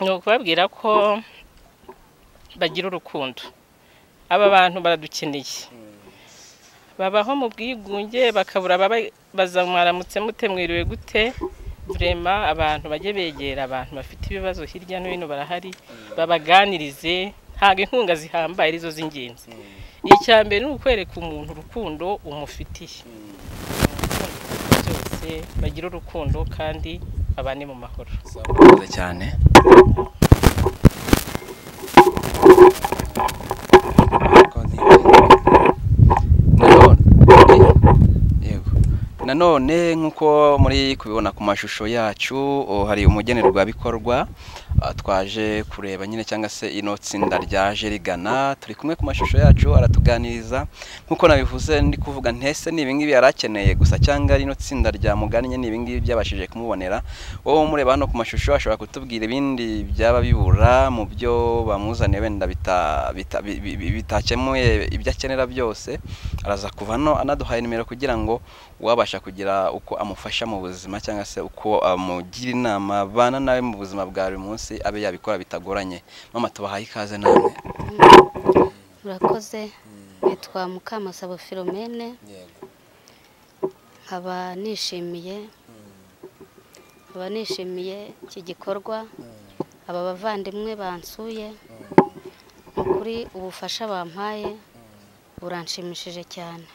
S5: ni ukubabwira ko bagira urukundo. Aba bantu baradukeneye. Babaho mu bwigunge bakabura ababaza mwaramutse mute mwiriwe gute? Vrema abantu bajye begera abantu bafite ibibazo hirya no hino barahari babaganirize ntabwo inkunga zihambaye ari zo z'ingenzi. Icya mbere ni ukwereka umuntu urukundo umufitiye. Bagira urukundo kandi babane mu mahoro.
S6: Cyane. Nanone nk'uko muri kubibona ku mashusho yacu oh, hari umugenerwabikorwa. Twaje kureba nyine cyangwa se ino tsinda ryaje rigana. Turi kumwe ku mashusho yacu aratuganiriza. Nk'uko nabivuze ndi kuvuga ntese ni ibingibi yari akeneye gusa cyangwa rino tsinda ryamugannye ni ibingibi byabashije kumubonera. Wowe umureba hano ku mashusho ashobora kutubwira ibindi byaba bibura mu byo bamuzaniye wenda bita- bita- bi- bi- bi- bitakemuye ibyo akenera byose. Araza kuva hano anaduhaye nimero kugira ngo uwabasha kugira uko amufasha mu buzima cyangwa se uko amugira inama abana nawe mu buzima bwa buri munsi abe yabikora bitagoranye. Mama tubahaye ikaze namwe
S1: murakoze. Nitwa mukamasabo filomene nkaba nishimiye nkaba nishimiye iki gikorwa. Aba bavandimwe bansuye. Ukuri ubufasha bampaye buranshimishije cyane.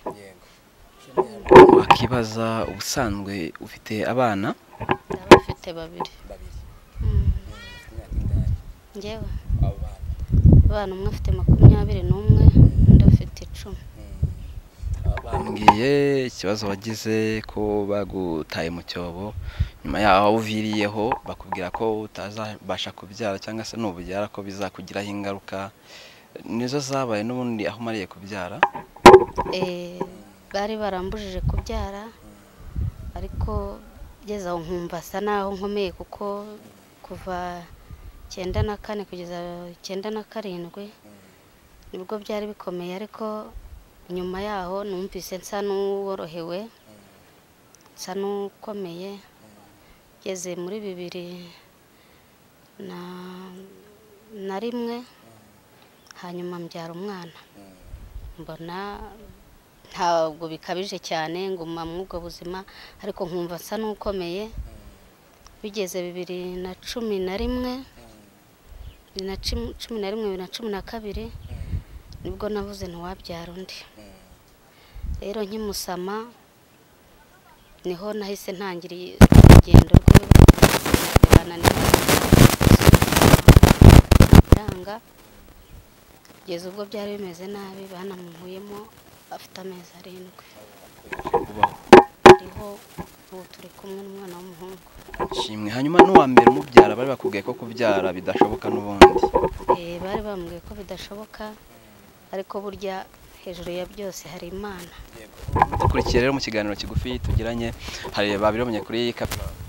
S6: Wakibaza ubusanzwe ufite abana?
S1: Ndaba bafite babiri. Mm. njyewe? Abana umwe afite makumyabiri n'umwe undi afite icumi.
S6: Bambwiye ikibazo wagize ko bagutaye mu cyobo nyuma yaho aho uviriyeho bakubwira ko utazabasha kubyara cyangwa se nububyara ko bizakugiraho ingaruka nizo zabaye n'ubundi aho umariye kubyara?
S1: Eh, bari barambujije kubyara ariko ngeze aho nkumva asa naho nkomeye kuko kuva icyenda na kane kugeza icyenda na karindwi ni bwo byari bikomeye. Ariko nyuma yaho numvise nsa n'uworohewe nsa n'ukomeye. Ngeze muri bibiri na na rimwe hanyuma mbyara umwana. Mbona ntabwo bikabije cyane nguma ubwo buzima ariko nkumva nsa n'ukomeye. Bigeze bibiri na cumi na rimwe bibiri na cumi- na rimwe bibiri na cumi na kabiri ni bwo navuze ntiwabyara undi. Rero nkimusama ni ho nahise ntangira urugendo rwe biranga kugeza ubwo byari bimeze nabi banamuhuyemo afite amezi arindwi. Ariho ubu turi kumwe n'umwana w'umuhungu.
S6: Shimwe hanyuma n'uwa mbere umubyara bari bakubwiye ko kubyara bidashoboka n'ubundi.
S1: Eh, bari bambwiye ko bidashoboka ariko burya hejuru ya byose hari imana.
S6: Dukurikiye rero mu kiganiro kigufi tugiranye hari babiromye kuri kapitali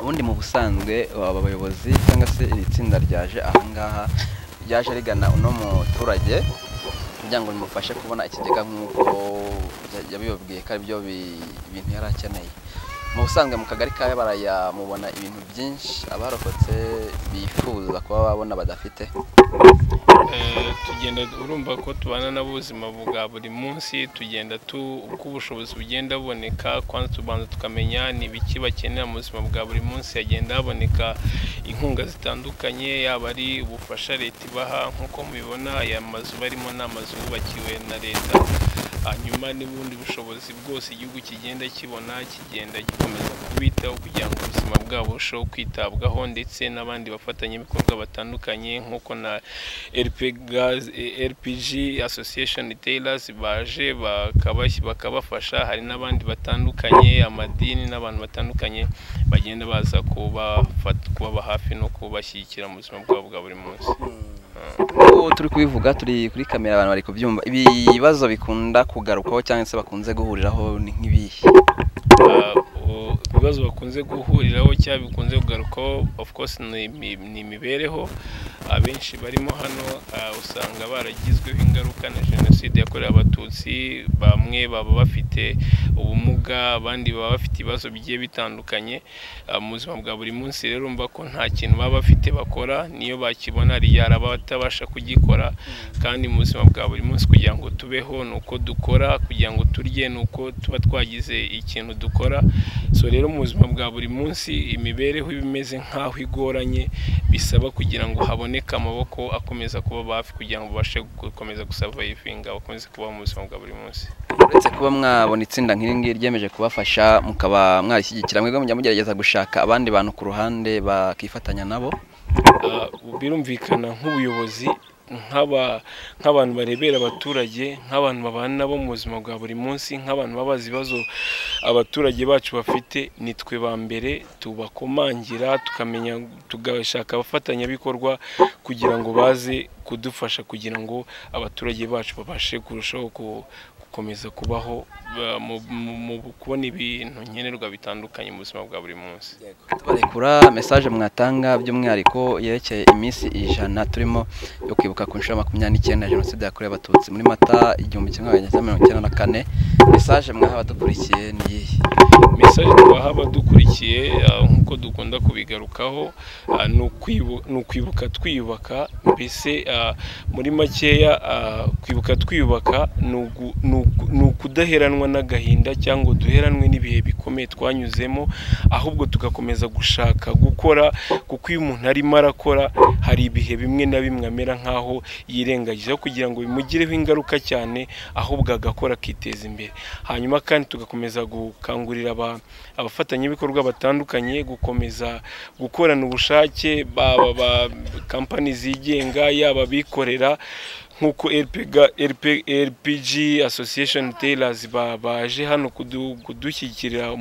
S6: ubundi mu busanzwe aba bayobozi cyangwa se iri tsinda ryaje ahangaha ryaje rigana uno muturage kugira ngo rimufashe kubona ikigega nk'uko ya- yabibabwiye ko ari byo bi- ibintu yari akeneye. Mu busanzwe mu kagari ka baraya mubona ibintu byinshi abarokotse bifuza kuba babona badafite.
S4: Eh, tugenda urumva ko tubana n'ubuzima bwa buri munsi tugenda tu uko ubushobozi bugenda buboneka kwanza tubanza tukamenya ni ibiki bakenera mu buzima bwa buri munsi hagenda haboneka inkunga zitandukanye yaba ari ubufasha leta ibaha nk'uko mubibona aya mazu barimo ni amazu yubakiwe na leta. Hanyuma n'ubundi bushobozi bwose igihugu kigenda kibona kigenda gikomeza kubitaho kugira ngo ubuzima bwabo burusheho kwitabwaho ndetse n'abandi bafatanyabikorwa batandukanye nk'uko na LPG Association Retailers baje bakabafasha. Hari n'abandi batandukanye amadini n'abantu batandukanye bagenda baza kubaba hafi no kubashyigikira mu buzima bwabo bwa buri munsi.
S6: Turi kubivuga turi kuri kamera abantu bari kubyumva. Ibibazo bikunda kugarukaho cyangwa se bakunze guhuriraho ni nk'ibihe?
S4: Ibibazo bakunze guhuriraho cyangwa bikunze kugarukaho of course ni imi- ni imibereho abenshi barimo hano ah, usanga baragizweho ingaruka na jenoside yakorewe abatutsi. Bamwe baba bafite ubumuga abandi baba bafite ibibazo bigiye bitandukanye. Ah, mu buzima bwa buri munsi rero urumva ko nta kintu baba bafite bakora niyo bakibona hari abatabasha kugikora. Kandi mu buzima bwa buri munsi kugira ngo tubeho ni uko dukora kugira ngo turye ni uko tuba twagize ikintu dukora. So rero mu buzima bwa buri munsi imibereho iba imeze nk'aho igoranye bisaba kugira ngo haboneke amaboko akomeza kuba hafi kugira ngo babashe gukomeza gusavayivinga bakomeze kubaho mu buzima bwa buri munsi.
S6: Uretse kuba mwabona itsinda nk'iri ngiri ryemeje kubafasha mukaba mwarishyigikira mwebwe mujya mugerageza gushaka abandi bantu ku ruhande bakifatanya nabo.
S4: Ah, birumvikana nk'ubuyobozi nk'abantu barebera abaturage nk'abantu babana nabo mu buzima bwa buri munsi nk'abantu babaza ibibazo abaturage bacu bafite ni twe ba mbere tubakomangira tukamenya tugashaka abafatanyabikorwa kugira ngo baze kudufasha kugira ngo abaturage bacu babashe kurushaho ku- gukomeza kubaho ba- mu- kubona ibintu nkenerwa bitandukanye mu buzima bwa buri munsi.
S6: Tubarekura mesaje mwatanga by'umwihariko yerekeye iminsi ijana turimo yo kwibuka ku nshuro ya makumyabiri n'icyenda jenoside yakorewe abatutsi. Muri mata igihumbi kimwe magana cyenda mirongo icyenda na kane mesaje mwaha abadukurikiye ni iyihe?
S4: Mesaje twaha abadukurikiye ah, nk'uko dukunda kubigarukaho ah, ni ukwibu- ni ukwibuka twiyubaka mbese ah, muri makeya kwibuka twiyubaka ni ni ukudaheranwa n'agahinda cyangwa duheranwe n'ibihe bikomeye twanyuzemo ahubwo tugakomeza gushaka gukora kuko iyo umuntu arimo arakora hari ibihe bimwe na bimwe amera nk'aho yirengagiza kugira ngo bimugireho ingaruka cyane ahubwo agakora akiteza imbere. Hanyuma kandi tugakomeza gukangurira aba- abafatanyabikorwa batandukanye gukomeza gukorana ubushake baba ba kampani zigenga yaba abikorera nk'uko LPG Association Tailors ba- baje hano kudu- kudushyigikira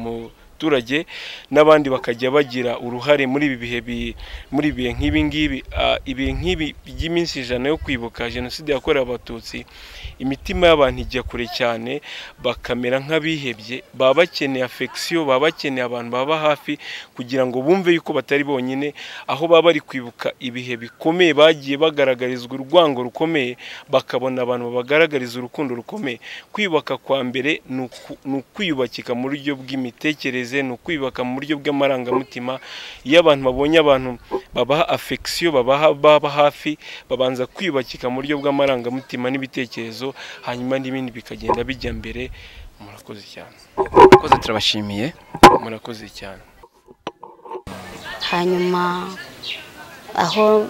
S4: umuturage n'abandi bakajya bagira uruhare muri ibi bihe bi- muri ibi bihe nk'ibi ngibi. Ibihe nk'ibi by'iminsi ijana yo kwibuka jenoside yakorewe abatutsi imitima y'abantu ijya kure cyane bakamera nk'abihebye baba bakeneye affection baba bakeneye abantu baba hafi kugira ngo bumve yuko batari bonyine aho baba bari kwibuka ibihe bikomeye bagiye bagaragarizwa urwango rukomeye bakabona abantu babagaragariza urukundo rukomeye. Kwiyubaka kwa mbere ni ukwiyubakika mu buryo bw'imitekerereze ni ukwiyubaka mu buryo bw'amarangamutima. Iyo abantu babonye abantu babaha affection babaha baba hafi babanza kwiyubakika mu buryo bw'amarangamutima n'ibitekerezo hanyuma n'ibindi bikagenda bijya mbere. Murakoze cyane.
S6: Murakoze turabashimiye.
S4: Murakoze cyane.
S1: Hanyuma aho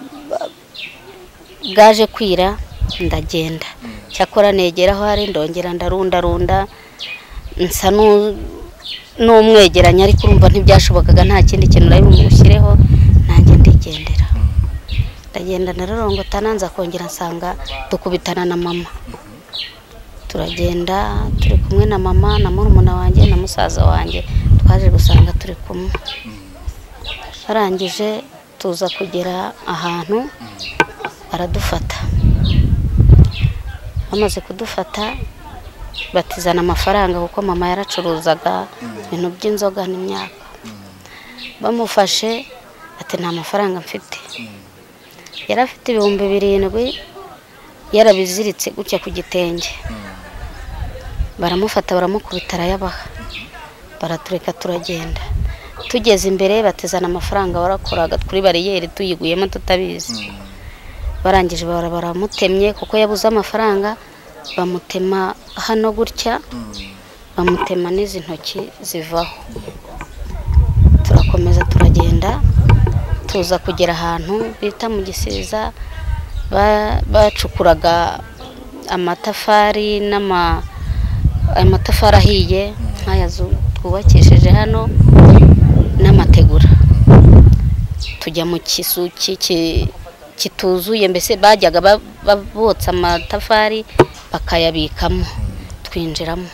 S1: bwaje kwira ndagenda. Cyakora negera aho hari ndongera ndarundarunda nsa n'u- n'umwegeranya ariko urumva ntibyashobokaga nta kindi kintu nari bumushyireho nanjye ndigendera. Ndagenda nararongota nanza kongera nsanga dukubitana na mama. Turagenda turi kumwe na mama na murumuna wanjye na musaza wanjye twaje gusanga turi kumwe. Barangije tuza kugera ahantu baradufata. Bamaze kudufata batizana amafaranga kuko mama yaracuruzaga ibintu by'inzoga n'imyaka. Bamufashe ati nta mafaranga mfite. Yari afite ibihumbi birindwi yarabiziritse gutya ku gitenge. Baramufata baramukubita arayabaha. Baratureka turagenda. Tugeze imbere batizana amafaranga warakoraga kuri bariyeri tuyiguyemo tutabizi. Barangije bara baramutemye kuko yabuze amafaranga. Bamutema hano gutya bamutema n'izi ntoki zivaho. Turakomeza turagenda tuza kugera ahantu bita mu gisiza ba- bacukuraga amatafari amatafari ahiye nk'aya twubakishije hano n'amategura. Tujya mu kizu ki- ki- kituzuye mbese bajyaga ba- ba- botsa amatafari bakayabikamo twinjiramo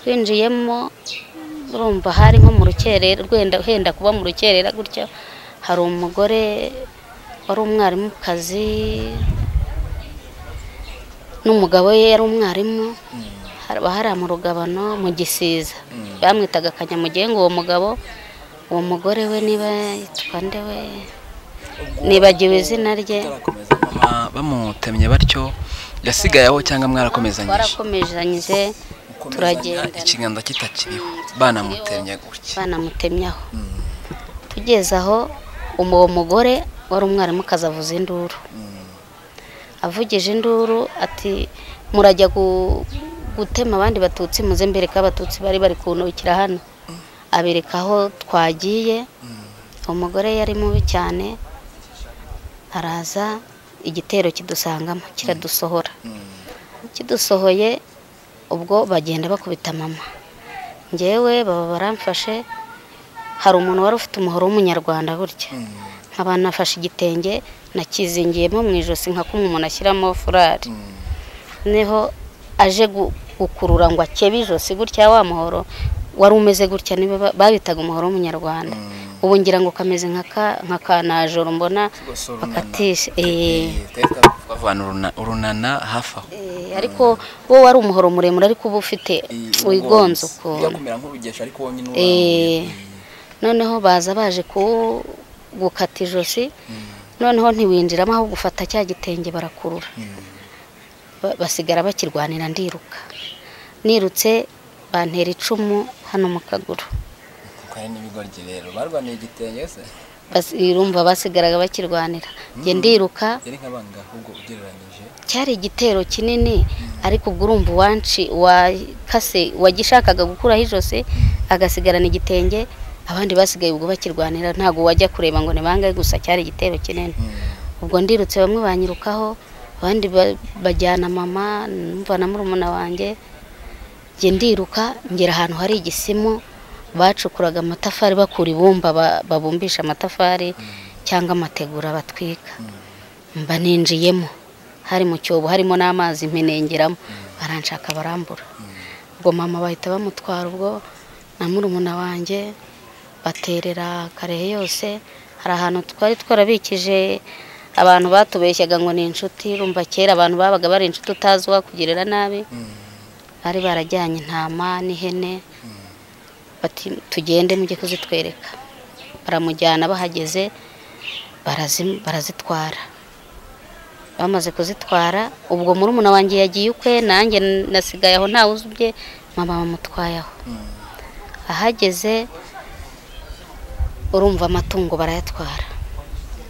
S1: twinjiyemo urumva hari nko mu rukerera rwenda henda kuba mu rukerera gutya hari umugore wari umwarimukazi n'umugabo we yari umwarimu haba hari mu rugabano mu gisiza bamwitaga akanyamugenga uwo mugabo uwo mugore we niba yitwa nde we nibagiwe izina rye
S6: bamutemye batyo yasigaye aho cyangwa mwarakomezanyije
S1: twarakomezanyije turagenda.
S6: Ikiganza kitakiriho banamutemye gutya.
S1: Banamutemye aho. Tugeze aho uwo mugore wari umwarimukazi avuza induru. Avugije induru ati murajya gu- gutema abandi batutsi muze mbereka abatutsi bari bari kunukira hano. Abereka aho twagiye. Umugore yari mubi cyane. Araza. Igitero kidusangamo kiradusohora. Kidusohoye ubwo bagenda bakubita mama. Ngewe baba baramfashe hari umuntu wari ufite umuhoro w'umunyarwanda gutya. Nkaba nafashe igitenge nakizingiyemo mu ijosi nka kumwe umuntu ashyiramo furari. Niho aje gu- gukurura ngo akebe ijosi gutya wa muhoro wari umeze gutya babitaga umuhoro w'umunyarwanda. Ubu ngira ngo kameze nka ka- nka kanajoro mbona bakatisha. Eh,
S2: bavana uruna- urunana hafi aho
S1: eh, ariko wo wari umuhoro muremure ariko uba ufite wigonze ukuntu Eh, noneho baza baje gukata ijosi. Noneho ntiwinjiramo ahubwo ufata cya gitenge barakurura. Ba- basigara bakirwanira ndiruka. Nirutse bantera icumu hano mu kaguru.
S2: Hari n'ibigoryi rero. Barwaniye igitenge se?
S1: Urumva basigaraga bakirwanira.
S2: Nk'abanga ahubwo ugereranyije.
S1: Cyari igitero kinini ariko ubwo urumva uwanci wakase wagishakaga gukuraho ijosi agasigarana igitenge abandi basigaye ubwo bakirwanira. Ntabwo wajya kureba ngo ni bangahe gusa cyari igitero kinini. Ubwo ndirutse bamwe banyirukaho abandi ba- bajyana mama numva na murumuna wanjye njye ndiruka ngera ahantu hari igisimu bacukuraga amatafari bakura ibumba ba- babumbisha amatafari cyangwa amategura batwika. Mba ninjiyemo. Hari mu cyobo harimo n'amazi mpenengeramo baranshaka barambura. Ubwo mama bahita bamutwara ubwo na murumuna wanjye baterera karehe yose. Hari ahantu twari twarabikije abantu batubeshyaga ngo ni inshuti. Rumva kera abantu babaga bari inshuti utazi uwakugirira nabi. Bari barajyanye intama n'ihene bati tugende mujye kuzitwereka. Baramujyana bahageze barazi- barazitwara. Bamaze kuzitwara ubwo murumuna wanjye yagiye ukwe nanjye nasigaye aho ntawe uzubye mama bamutwaye aho. Ahageze urumva amatungo barayatwara.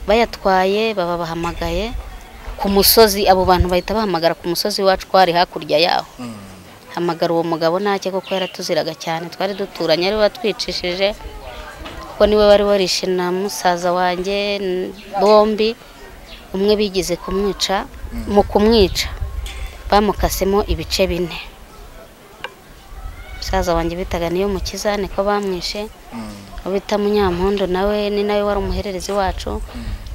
S1: Bayatwaye baba bahamagaye ku musozi abo bantu bahita bahamagara ku musozi wacu twari hakurya yaho. Hamagara uwo mugabo ntacyo kuko yaratuziraga cyane. Twari duturanye ari we watwicishije kuko ni we wari warishe na musaza wanjye bombi umwe bigize kumwica mu kumwica. Bamukasemo ibice bine. Musaza wanjye bitaga niyo mukiza niko bamwishe. Bita munyampundu nawe ni nawe wari umuhererezi wacu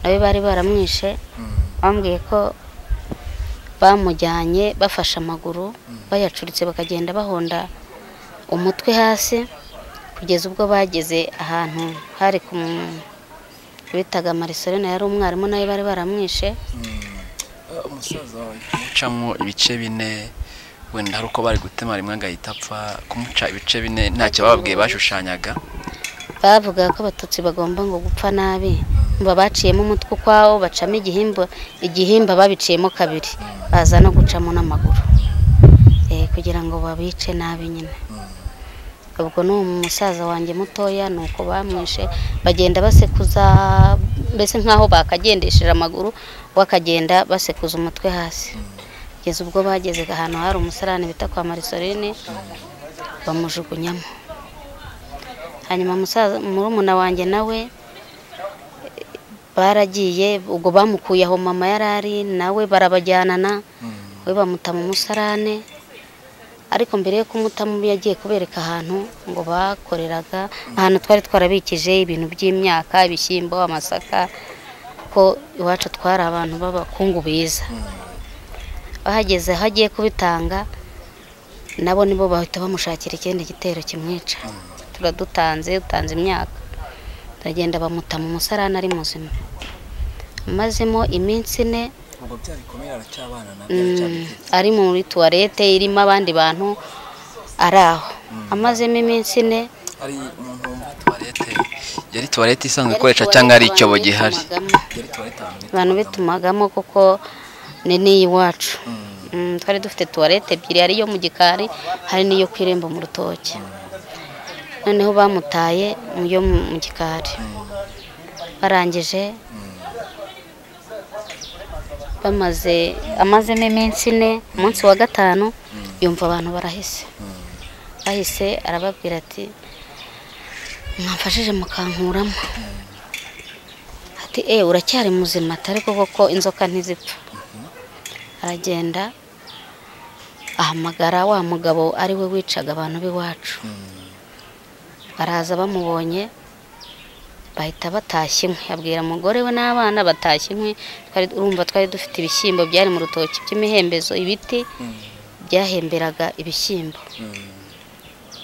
S1: nawe bari baramwishe. Bambwiye ko bamujyanye bafashe amaguru bayacuritse bakagenda bahonda umutwe hasi kugeza ubwo bageze ahantu hari ku bitaga marisorena yari umwarimu nawe bari baramwishe.
S2: Umusaza wawe kumucamo ibice bine wenda hari uko bari gutema rimwe agahita apfa kumuca ibice bine ntacyo bababwiye bashushanyaga?
S1: Bavuga ko abatutsi bagomba ngo gupfa nabi. Mba baciyemo umutwe ukwawo bacamo igihimba igihimba babiciyemo kabiri. Baza no gucamo n'amaguru. Eh, kugira ngo babice nabi nyine. Ubwo ni umusaza wanjye mutoya ni uko bamwishe bagenda basekuza mbese nk'aho bakagendesheje amaguru we akagenda basekuza umutwe hasi. Kugeza ubwo bageze ahantu hari umusarani bita kwa marisorine bamujugunyamo. Hanyuma murumuna wanjye nawe baragiye ubwo bamukuye aho mama yari ari nawe barabajyanana we bamuta mu musarane ariko mbere yo kumutamo yagiye kubereka ahantu ngo bakoreraga ahantu twari twarabikije ibintu by'imyaka ibishyimbo amasaka ko iwacu twari abantu b'abakungu beza. Bahageze aho agiye kubitanga nabo nibo bahita bamushakira ikindi gitero kimwica turadutanze utanze imyaka. Baragenda bamuta mu musarani ari muzima. Amazemo iminsi ine. Mm, ari muri tuwarete irimo abandi bantu ari aho. Amazemo iminsi ine.
S6: Wumva
S2: tuwarete yari tuwarete isanzwe ikoresha cyangwa ari icyobo gihari?
S1: abantu bitumagamo. Kuko ni n'iyiwacu Mm, twari dufite tuwarete ebyiri hari iyo mu gikari hari n'iyo ku irembo mu rutoki. Noneho bamutaye mu yo mu gikari. Barangije bamaze amazemo iminsi ine umunsi wa gatanu yumva abantu barahise. Bahise arababwira ati mwamfashije mukankuramo. Ati eee uracyari muzima atari ko koko inzoka ntizipfa. Aragenda ahamagara wa mugabo ari we wicaga abantu b'iwacu. Baraza bamubonye bahita batashya inkwi. Abwira umugore we n'abana batashya inkwi urumva twari dufite ibishyimbo byari mu rutoki by'imihembezo. Ibiti byahemberaga ibishyimbo.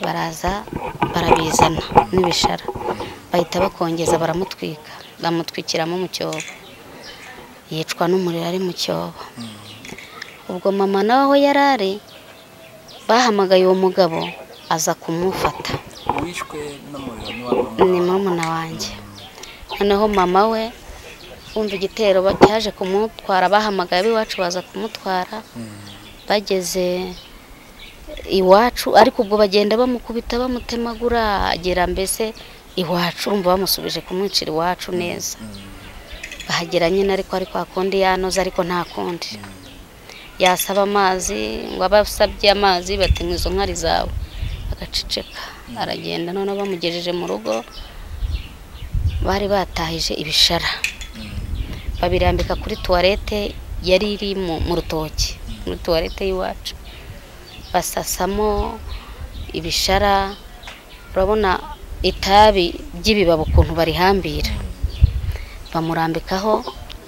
S1: Baraza barabizana n'ibishara. Bahita bakongeza baramutwika bamutwikiramo mu cyobo. Yicwa n'umuriro ari mu cyobo. Ubwo mama nawe aho yari ari bahamagaye uwo mugabo aza kumufata. Ni murumuna wanjye. Noneho mama we wumva igitero cyaje kumutwara bahamagaye ab'iwacu baza kumutwara bageze iwacu ariko ubwo bagenda bamukubita bamutemagura agera mbese iwacu urumva bamusubije kumwicira iwacu neza. Bahagera nyine ariko ari kwa kundi yanoze ariko nta kundi. Yasaba amazi ngo abe asabye amazi ngo izo nkari zawe. Agaceceka aragenda noneho bamugejeje mu rugo bari batahije ibishara. Babirambika kuri tuwarete yari iri mu rutoki muri tuwarete y'iwacu. Basasamo ibishara urabona itabi ry'ibibabi ukuntu barihambira. Bamurambikaho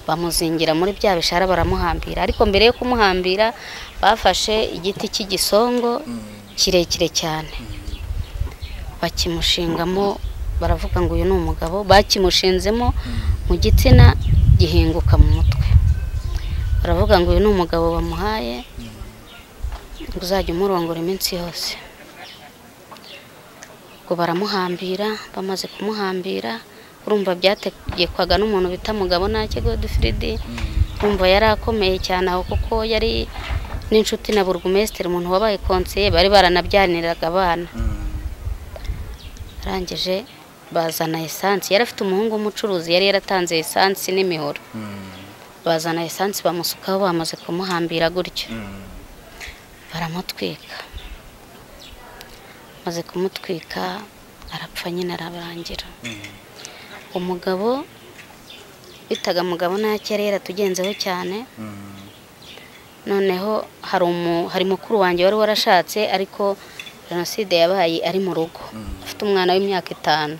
S1: bamuzingira muri bya bishara baramuhambira. Ariko mbere yo kumuhambira bafashe igiti cy'igisongo kirekire cyane. Bakimushingamo baravuga ngo uyu ni umugabo bakimushinzemo mu gitsina gihinguka mu mutwe. Baravuga ngo uyu ni umugabo bamuhaye ngo uzajya umurongora iminsi yose. Ubwo baramuhambira bamaze kumuhambira urumva byategekwaga n'umuntu bita mugabo ntacyo godifiridi urumva yari akomeye cyane aho kuko yari n'inshuti na burugumesitiri umuntu wabaye konseye bari baranabyaniraga abana. Arangije bazana esansi. Yari afite umuhungu w'umucuruzi yari yaratanze esansi n'imihoro. Bazana esansi bamusukaho bamaze kumuhambira gutyo baramutwika. Maze kumutwika arapfa nyine ararangira. Umugabo bitaga mugabo ntacyo yari yaratugenzeho cyane. Noneho hari umu- hari mukuru wanjye wari warashatse ariko jenoside yabaye ari mu rugo. Afite umwana w'imyaka itanu.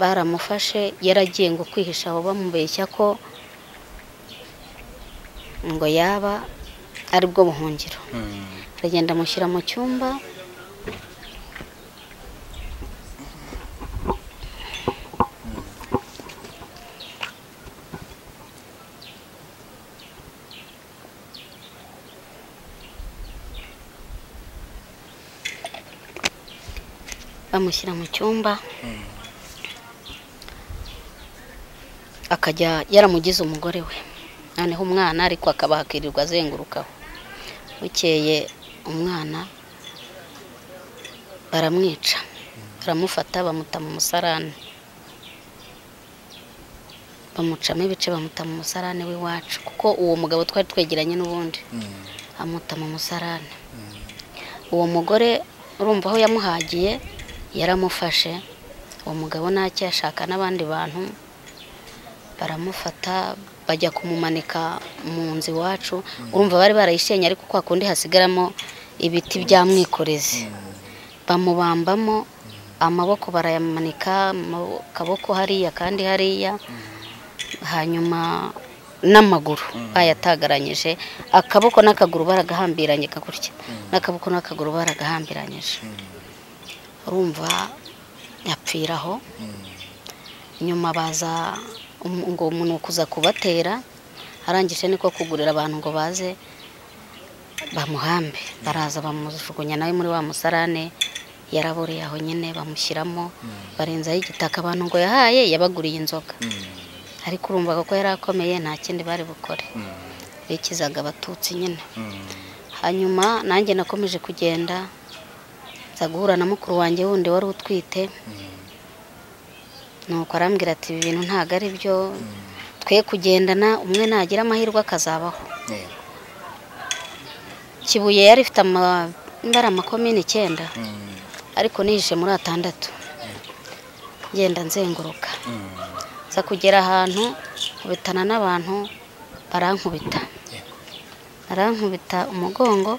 S1: Baramufashe yaragiye ngo kwihisha aho bamubeshya ko ngo yaba ari bwo buhungiro. Aragenda amushyira mu cyumba bamushyira mu cyumba akajya yaramugize umugore we. Noneho umwana ariko akaba hakirirwa azengurukaho bukeye umwana baramwica baramufata bamuta mu musarani bamucamo ibice bamuta mu musarani w'iwacu kuko uwo mugabo twari twegeranye n'ubundi. Amuta mu musarani uwo mugore urumva aho yamuhagiye yaramufashe uwo mugabo ntacyo yashaka n'abandi bantu baramufata bajya kumumanika mu nzu iwacu urumva bari barayishenye ariko kwa kundi hasigaramo ibiti bya mwikorezi bamubambamo amaboko barayamanika mu kaboko hariya kandi hariya hanyuma n'amaguru bayatagaranyije akaboko n'akaguru baragahambiranye gutya n'akaboko n'akaguru baragahambiranyije. Urumva yapfiraho. Nyuma baza ngo umuntu kuza kubatera arangije niko kugurira abantu ngo baze bamuhambe. Baraza bamujugunya nawe muri wa musarane yaraboreye aho nyine bamushyiramo barenzaho igitaka abantu ngo yahaye yabaguriye inzoga. Ariko urumva ko yari akomeye nta kindi bari bukore. Bikizaga abatutsi nyine. Hanyuma nanjye nakomeje kugenda nza guhura na mukuru wanjye wundi wari utwite. Nuko arambwira ati ibi bintu ntabwo ari byo. Twe kugendana umwe nagira amahirwe akazabaho. Kibuye yari ifite amabara makomini icyenda ariko nihishe muri atandatu. Ngenda nzenguruka. Nza kugera ahantu nkubitana n'abantu barankubita. Barankubita umugongo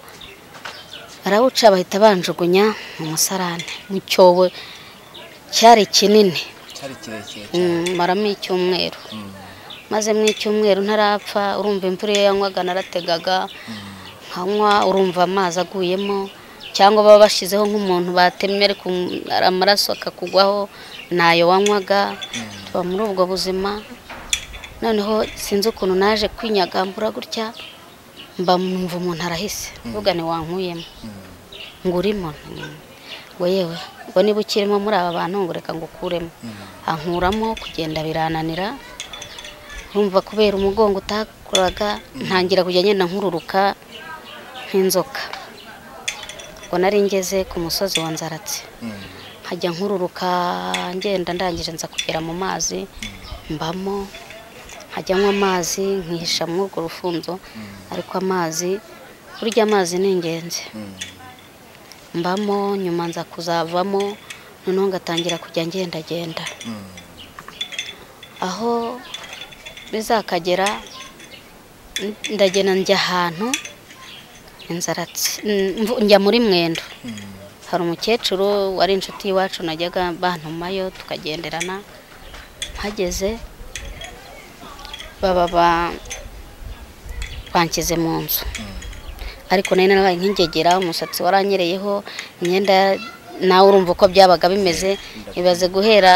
S1: barawuca bahita banjugunya mu musarane mu cyobo cyari kinini.
S2: Cyane
S1: Mm, maramo icyumweru. Maze mu icyumweru ntarapfa urumva imvura iyo yanywaga narategaga. Nkanywa urumva amazi aguyemo. Cyangwa baba bashyizeho nk'umuntu batemye amaraso akakugwaho na yo wanywaga. Tuba muri ubwo buzima. Noneho sinzi ukuntu naje kwinyagambura gutya. Mba numva umuntu arahise. Mvuga ni wankuyemo. Ngo urimo? Mm. ngo yewe ngo niba ukirimo muri aba bantu ngo reka ngo ukuremo ankuramo kugenda birananira. Urumva kubera umugongo utakoraga ntangira kujya ngenda nkururuka nk'inzoka. Ngo nari ngeze ku musozi wa nzaratsi. Nkajya nkururuka ngenda ndangije nza kugera mu mazi. Mbamo. Nywa amazi nkihisha muri urwo rufunzo ariko amazi burya amazi ni ingenzi. Mbamo nyuma nza kuzavamo noneho ngatangira kujya ngendagenda. Aho bizakagera ndagenda njya ahantu njya muri mwendo. Hari umukecuru wari inshuti y'iwacu najyaga bantumayo tukagenderana. Mpageze baba ba- banshyize mu nzu. Ariko nari narabaye nk'ingegera umusatsi waranyereyeho imyenda nawe urumva uko byabaga bimeze ibaze guhera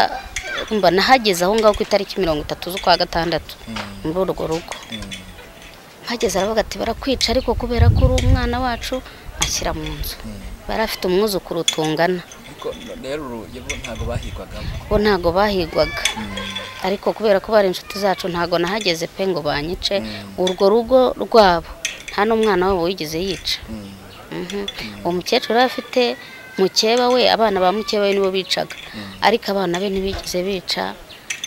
S1: mba nahageze aho ngaho ku itariki mirongo itatu z'ukwa gatandatu muri urwo rugo. Mpageze aravuga ati barakwica ariko kubera ko uri umwana wacu ashyira mu nzu. Bari afite umwuzukuru tungana.
S2: Rero urugi ntabwo bahigwagamo.
S1: Bo ntago bahigwaga. Ariko kubera ko bari inshuti zacu ntago nahageze pe ngo banyice. Urwo rugo rwabo nta n'umwana wabo wigeze yica. Mhm. uwo mukecuru yari afite mukeba we abana ba mukeba we nibo bicaga. Ariko abana be ntibigeze bica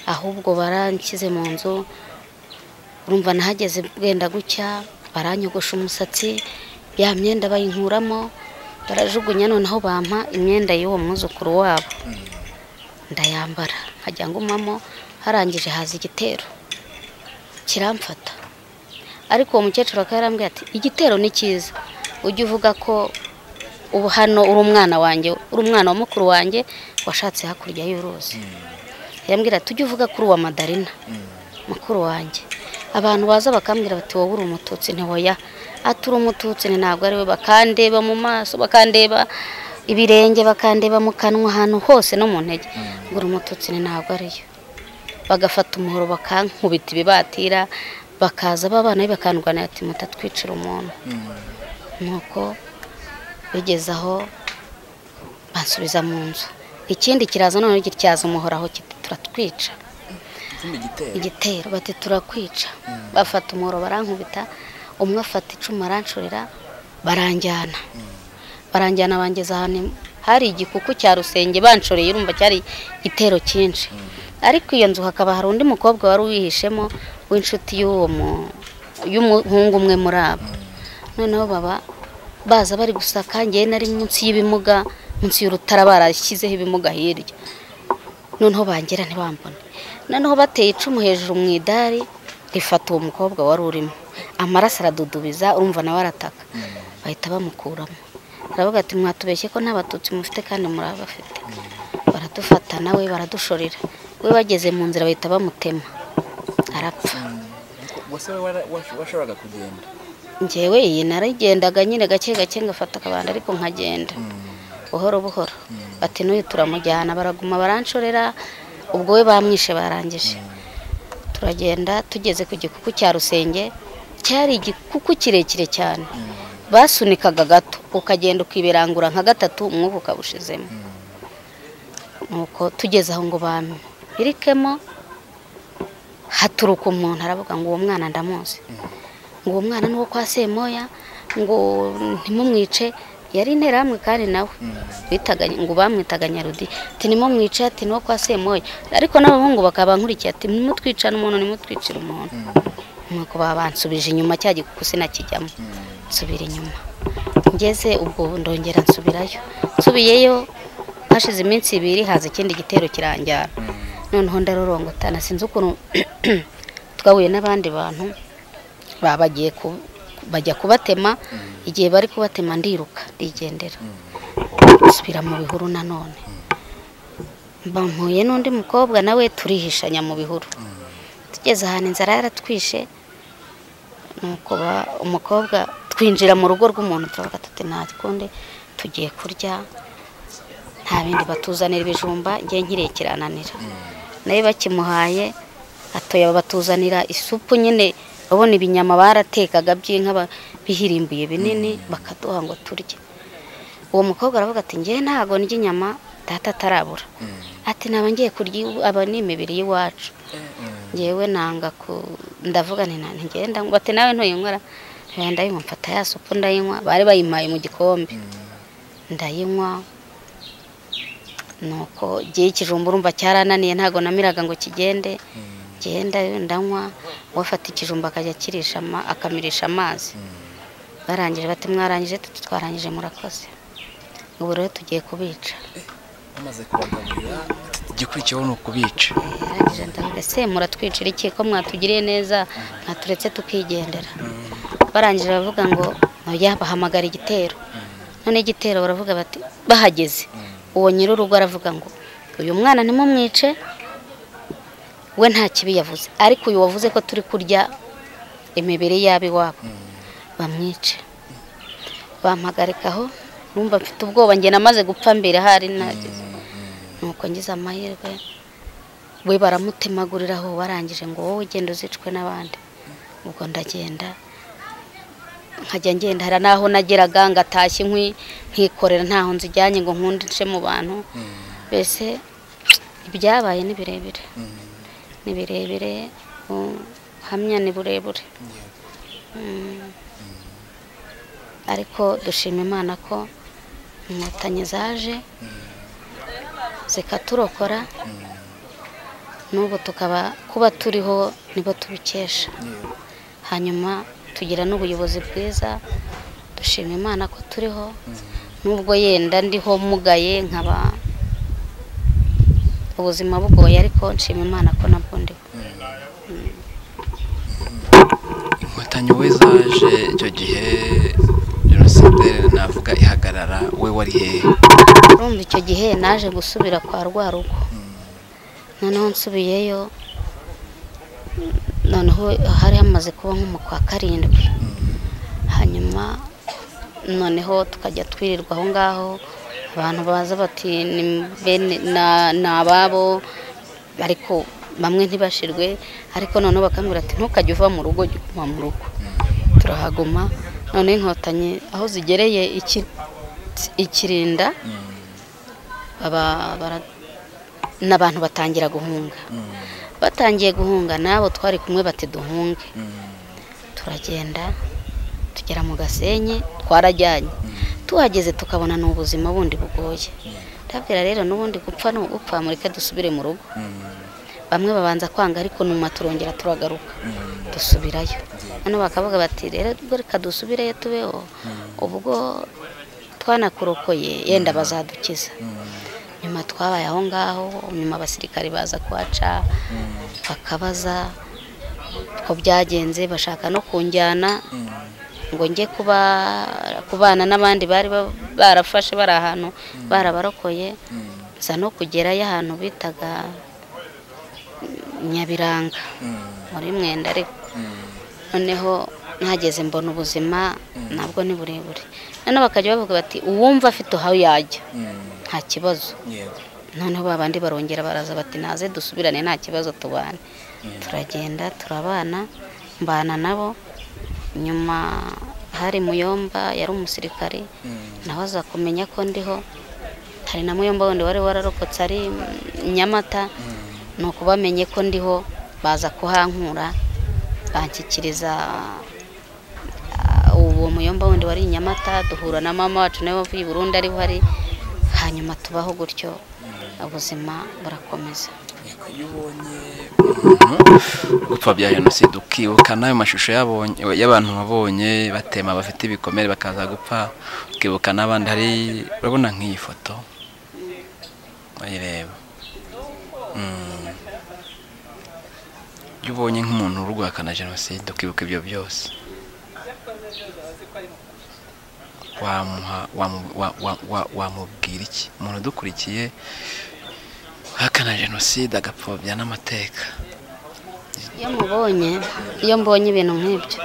S1: ahubwo baranshyize mu nzu urumva nahageze bwenda gucya baranyogosha umusatsi ya myenda bayinkuramo barajugunya noneho bampa imyenda y'uwo mwuzukuru wabo. Ndayambara. Nkajya ngumamo harangije haza igitero. Kiramfata. Ariko uwo mukecuru akaba yarambwiye ati igitero ni cyiza. Ujye uvuga ko ubu hano uri umwana wanjye uri umwana wa mukuru wanjye washatse hakurya y'uruzi. Yambwira ati ujye uvuga ko uri uwa madarina mukuru wanjye. Abantu baza bakambwira bati wowe uri umututsi ntihoya ati uri umututsi ni ntabwo ari we bakandeba mu maso bakandeba ibirenge bakandeba mu kanwa ahantu hose no mu ntege. Ngo uri umututsi ni ntabwo ari yo bagafata umuhoro bakankubita ibibatira bakaza babana be bakandwanira ati mutatwicira umuntu. Nuko bigeze aho bansubiza mu nzu. Ikindi kiraza noneho gityaza umuhoro aho kiti turatwica. Igitero bati turakwica. Bafata umuhoro barankubita umwe afata icumu aranshorera baranjyana. Baranjyana bangeza ahantu hari igikuku cya rusenge banshoreye urumva cyari igitero cyinshi. Ariko iyo nzu hakaba hari undi mukobwa wari uyihishemo w'inshuti y'uwo mu- y'umuhungu umwe muri abo. Noneho baba baza bari gusaka ngewe nari munsi y'ibimuga munsi y'urutara barashyizeho ibimuga hirya. Noneho bangera ntibambone. Noneho bateye icumu hejuru mu idari rifata uwo mukobwa wari urimo. Amaraso aradudubiza urumva nawe arataka. Bahita bamukuramo. Aravuga ati mwatubeshye ko nta batutsi mufite kandi murabafite. Baradufata nawe baradushorera. We bageze mu nzira bahita bamutema. Arapfa.
S2: Washoboraga kugenda.
S1: Njyewe iyi naragendaga nyine gake gake ngafata akabanda ariko nkagenda. Buhoro buhoro. Bati n'uyu turamujyana. Baraguma baranshorera ubwo we bamwishe barangije. Turagenda tugeze ku gikuku cya rusenge cyari igikuku kirekire cyane. Basunikaga gato ukagenda ukibirangura nka gatatu umwuka ukawushizemo nuko tugeze aho ngo bambirikemo haturuka umuntu aravuga ngo uwo mwana ndamuzi. Ngo uwo mwana ni uwo kwa semoya ngo ntimumwice. Yari interahamwe kandi nawe ngo bamwitaga nyarudi ati nimumwice ati ni uwo kwa semoya. Ariko n'abahungu bakaba nkurikiye ati nimutwicane umuntu nimutwicire umuntu. Nuko baba bansubije inyuma cya gikuku sinakijyamo. Nsubira inyuma. Ngeze ubwo ndongera nsubirayo. Nsubiyeyo hashize iminsi ibiri haza ikindi gitero kiranjyana noneho ndarorongotana sinzi ukuntu twahuye n'abandi bantu baba bagiye bajya kubatema. Igihe bari kubatema ndiruka ndigendera. Nsubira mu bihuru nanone mpuye n'undi mukobwa nawe turihishanya mu bihuru. Tugeze ahantu inzara yaratwishe umukobwa twinjira mu rugo rw'umuntu turavuga tuti nta kundi tugiye kurya nta bindi batuzanira ibijumba ngiye nkiriye kirananira. Nawe bakimuhaye atoya batuzanira isupu nyine babona ibinyama baratekaga by'inka bihirimbuye binini bakaduha ngo turye. Uwo mukobwa aravuga ati ngewe ntabwo ndya inyama data atarabura. Ati naba ngiye kurya aba ni imibiri y'iwacu. Ngewe nanga ku ndavuga nti nta ngenda ngo ati nawe ntuyinywa ndayinywa mfata ya supu ndayinywa. Bari bayimpaye mu gikombe. Ndayinywa. Nuko igihe ikijumba urumva cyarananiye ntabwo namiraga ngo kigende. Genda ndanywa. Uwafata ikijumba akajya akamirisha amazi. Barangije bati mwarangije twarangije murakoze. Ubu rero tugiye kubica.
S2: Bamaze kubagaburira igikurikiyeho ni ukubica.
S1: Arangije ndavuga ese muratwicira iki ko mwatugiriye neza? Mwaturetse tukigendera. Barangije baravuga ngo bahamagara igitero. None igitero baravuga bati bahageze. Uwo nyir'urugo aravuga ngo uyu mwana ntimumwice we nta kibi yavuze. Ariko uyu wavuze ko turi kurya imibiri y'ab'iwabo bamwice. Bampagarikaho numva mfite ubwoba njye namaze gupfa mbere hari nageze nuko ngize amahirwe. We baramutemagurira aho barangije ngo wowe ugenda uzicwe n'abandi. Ubwo ndagenda nkajya ngenda. Hari n'aho nageraga ngatashya inkwi nkikorera ntaho nzijyanye ngo nkundishe mu bantu. Mbese ibyabaye ni birebire. Ni birebire ubuhamya ni burebure. Mm. ariko dushima imana ko inkotanyi zaje. Zikaturokora n'ubu tukaba kuba turiho nibo tubikesha. Hanyuma tugira n'ubuyobozi bwiza dushima imana ko turiho. Nubwo yenda ndiho mugaye nkaba ubuzima bugoye ariko nshima imana ko nabwo ndiho.
S2: Inkotanyi we zaje icyo gihe jenoside navuga ihagarara we wari hehe
S1: urumva icyo gihe naje gusubira kwa rwa rugo noneho nsubiyeyo noneho hari hamaze kuba nko kwa karindwi. Hanyuma noneho tukajya twirirwa aho ngaho abantu baza bati ni ababo. Ariko bamwe ntibashirwe ariko noneho bakambwira ati ntukajye uva mu rugo jya uguma mu rugo. Turahaguma noneho inkotanyi aho zigereye iki- ikirinda n'abantu batangira guhunga. Batangiye guhunga nabo twari kumwe bati duhunge. Turagenda tugera mu gasenyi twarajyanye. Tuhageze tukabona ni ubuzima bundi bugoye. Ndabwira rero n'ubundi gupfa ni ugupfa mureke dusubire mu rugo. Bamwe babanza kwanga ariko nyuma turongera turagaruka. Dusubirayo. Hano bakavuga bati rero reka dusubireyo tubeho. Ubwo twanakurokoye yenda bazadukiza. Nyuma twabaye aho ngaho nyuma abasirikari baza kuhaca bakabaza uko byagenze bashaka no kunjyana ngo njye kuba kubana n'abandi bari ba- barafashe bari ahantu barabarokoye. Nza no kugerayo ahantu bitaga nyabiranga. Muri mwenda ariko. Noneho ntageze mbona ubuzima nabwo ni burebure. Noneho bakajya bavuga bati uwumva afite aho yajya. Nta kibazo. Noneho babandi barongera baraza bati naze dusubirane nta kibazo tubane. Turagenda turabana mbana nabo. Nyuma hari muyomba yari umusirikari nawe aza kumenya ko ndiho. Hari na muyomba wundi wari wararokotse ari nyamata. Ni uko bamenye ko ndiho baza kuhankura banshyikiriza ah, uwo muyomba wundi wari i nyamata duhura na mama wacu nawe wavuye i burundi ariho ari hanyuma tubaho gutyo ubuzima burakomeza.
S2: Iyo ubonye gupfa bya jenoside ukibuka n'ayo mashusho y'abantu wabonye batema bafite ibikomere bakaza gupfa ukibuka n'abandi hari urabona nk'iyi foto? Urayireba Mm. Iyo ubonye nk'umuntu uri guhakana jenoside ukibuka ibyo byose. Wamubwira iki? Umuntu udukurikiye
S6: ahakana jenoside agapfobya n'amateka.
S1: Iyo mubonye iyo mbonye ibintu nk'ibyo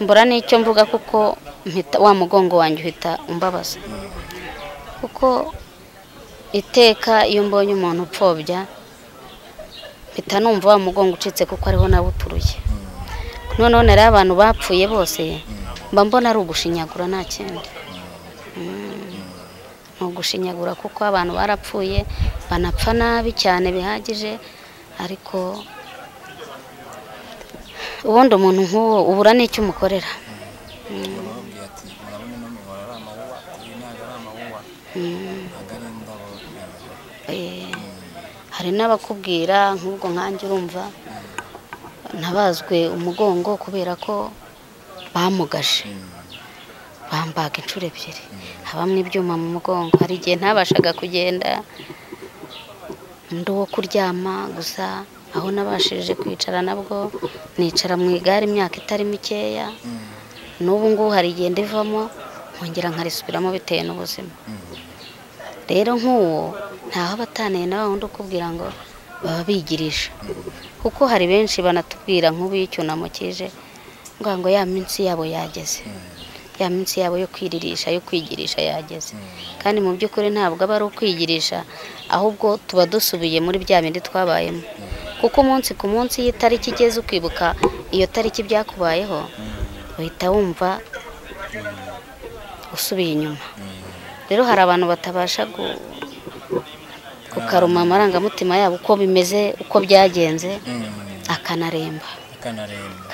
S1: mbura n'icyo mvuga kuko wa mugongo wanjye uhita umbabaza. Kuko iteka iyo mbonye umuntu upfobya mpita numva wa mugongo ucitse kuko ariho nawuturuye. Noneho rero abantu bapfuye bose mba mbona ari ugushinyagura nta kindi. Mm. ni ugushinyagura kuko abantu barapfuye banapfa nabi cyane bihagije ariko ubundi umuntu nk'uwo ubura n'icyo umukorera. Mm. Hari n'abakubwira nk'ubwo nkanjye urumva ntabazwe umugongo kubera ko bamugaje bambaga inshuro ebyiri. Habamo ibyuma mu mugongo. Hari igihe ntabashaga kugenda undi wo kuryama gusa aho nabashije kwicara nabwo nicara mu igare imyaka itari mikeya. N'ubu ngubu hari igihe ndivamo nkongera nkarisubiramo bitewe n'ubuzima. Rero nk'uwo ntaho aba ataniye na wundi ukubwira ngo baba bigirisha kuko hari benshi banatubwira nk'ubu iyo icyunamo kije ngo ngo ya minsi yabo yageze. Ya minsi yabo yo kwiririsha yo kwigirisha yageze. Kandi mu by'ukuri ntabwo aba ari ukwigirisha ahubwo tuba dusubiye muri bya bindi twabayemo. Kuko umunsi ku munsi iyo itariki igeze ukibuka iyo tariki byakubayeho uhita wumva usubiye inyuma. Rero hari abantu batabasha gukaruma amarangamutima yabo uko bimeze uko byagenze akanaremba.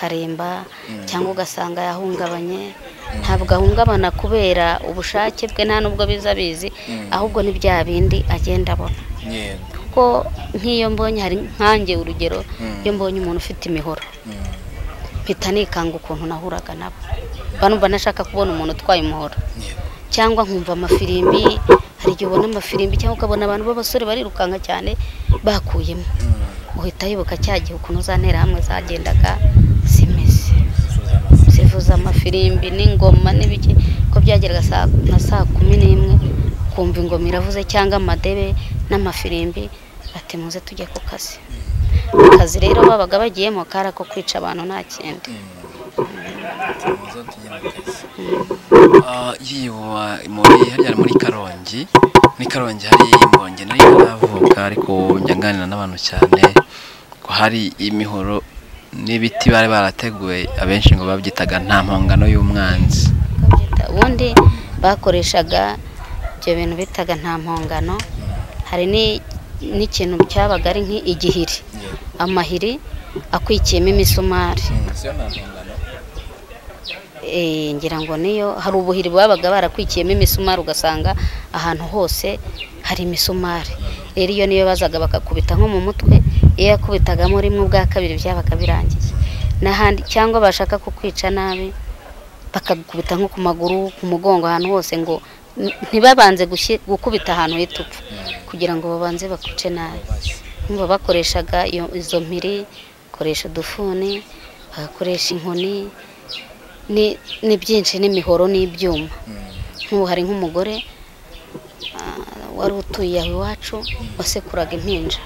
S1: Karemba cyangwa ugasanga yahungabanye. Ntabwo ahungabana kubera ubushake bwe nta nubwo biza bizi ahubwo ni bya bindi agenda abona. Kuko nk'iyo mbonye hari nkanjye urugero iyo mbonye umuntu ufite imihoro. Mpita nikanga ukuntu nahuraga nabo. Mba numva nashaka kubona umuntu utwaye umuhoro. Cyangwa nkumva amafirimbi hari igihe ubona amafirimbi cyangwa ukabona abantu b'abasore barirukanka cyane bakuyemo. Uhita wibuka cya gihe ukuntu za nterahamwe zagendaga zimeze. Zivuza amafirimbi n'ingoma n'ibiki ko byageraga saa- nka saa kumi n'imwe ukumva ingoma iravuze cyangwa amadebe n'amafirimbi bati muze tujye ku kazi. Akazi rero babaga bagiyemo kari ako kwica abantu nta kindi.
S6: Ah, yiwa muri hariya muri karongi muri karongi hari imbonge na yo ntaravuka ariko njya nganira n'abantu cyane ko hari imihoro n'ibiti bari barateguye abenshi ngo babyitaga nta mpongano y'umwanzi.
S1: Ubundi bakoreshaga ibyo bintu bitaga nta mpongano. Hari ni- n'ikintu cyabaga ari nk'igihiri. Amahiri akwikiyemo imisumari. Eh, ngira ngo niyo hari ubuhiri babaga barakwikiyemo imisumari ugasanga ahantu hose hari imisumari. Rero iyo niyo bazaga bakakubita nko mu mutwe iyo yakubitagamo rimwe ubwa kabiri byabaga birangiye. N'ahandi cyangwa bashaka kukwica nabi bakagukubita nko ku maguru ku mugongo ahantu hose ngo ntibabanze gukubita ahantu hita upfa kugira ngo babanze bakwice nabi. Urumva bakoreshaga izo mpiri bakoresha udufuni bagakoresha inkoni ni byinshi n'imihoro n'ibyuma nk'ubu hari nk'umugore ah, wari utuye aho iwacu wasekuraga impinja.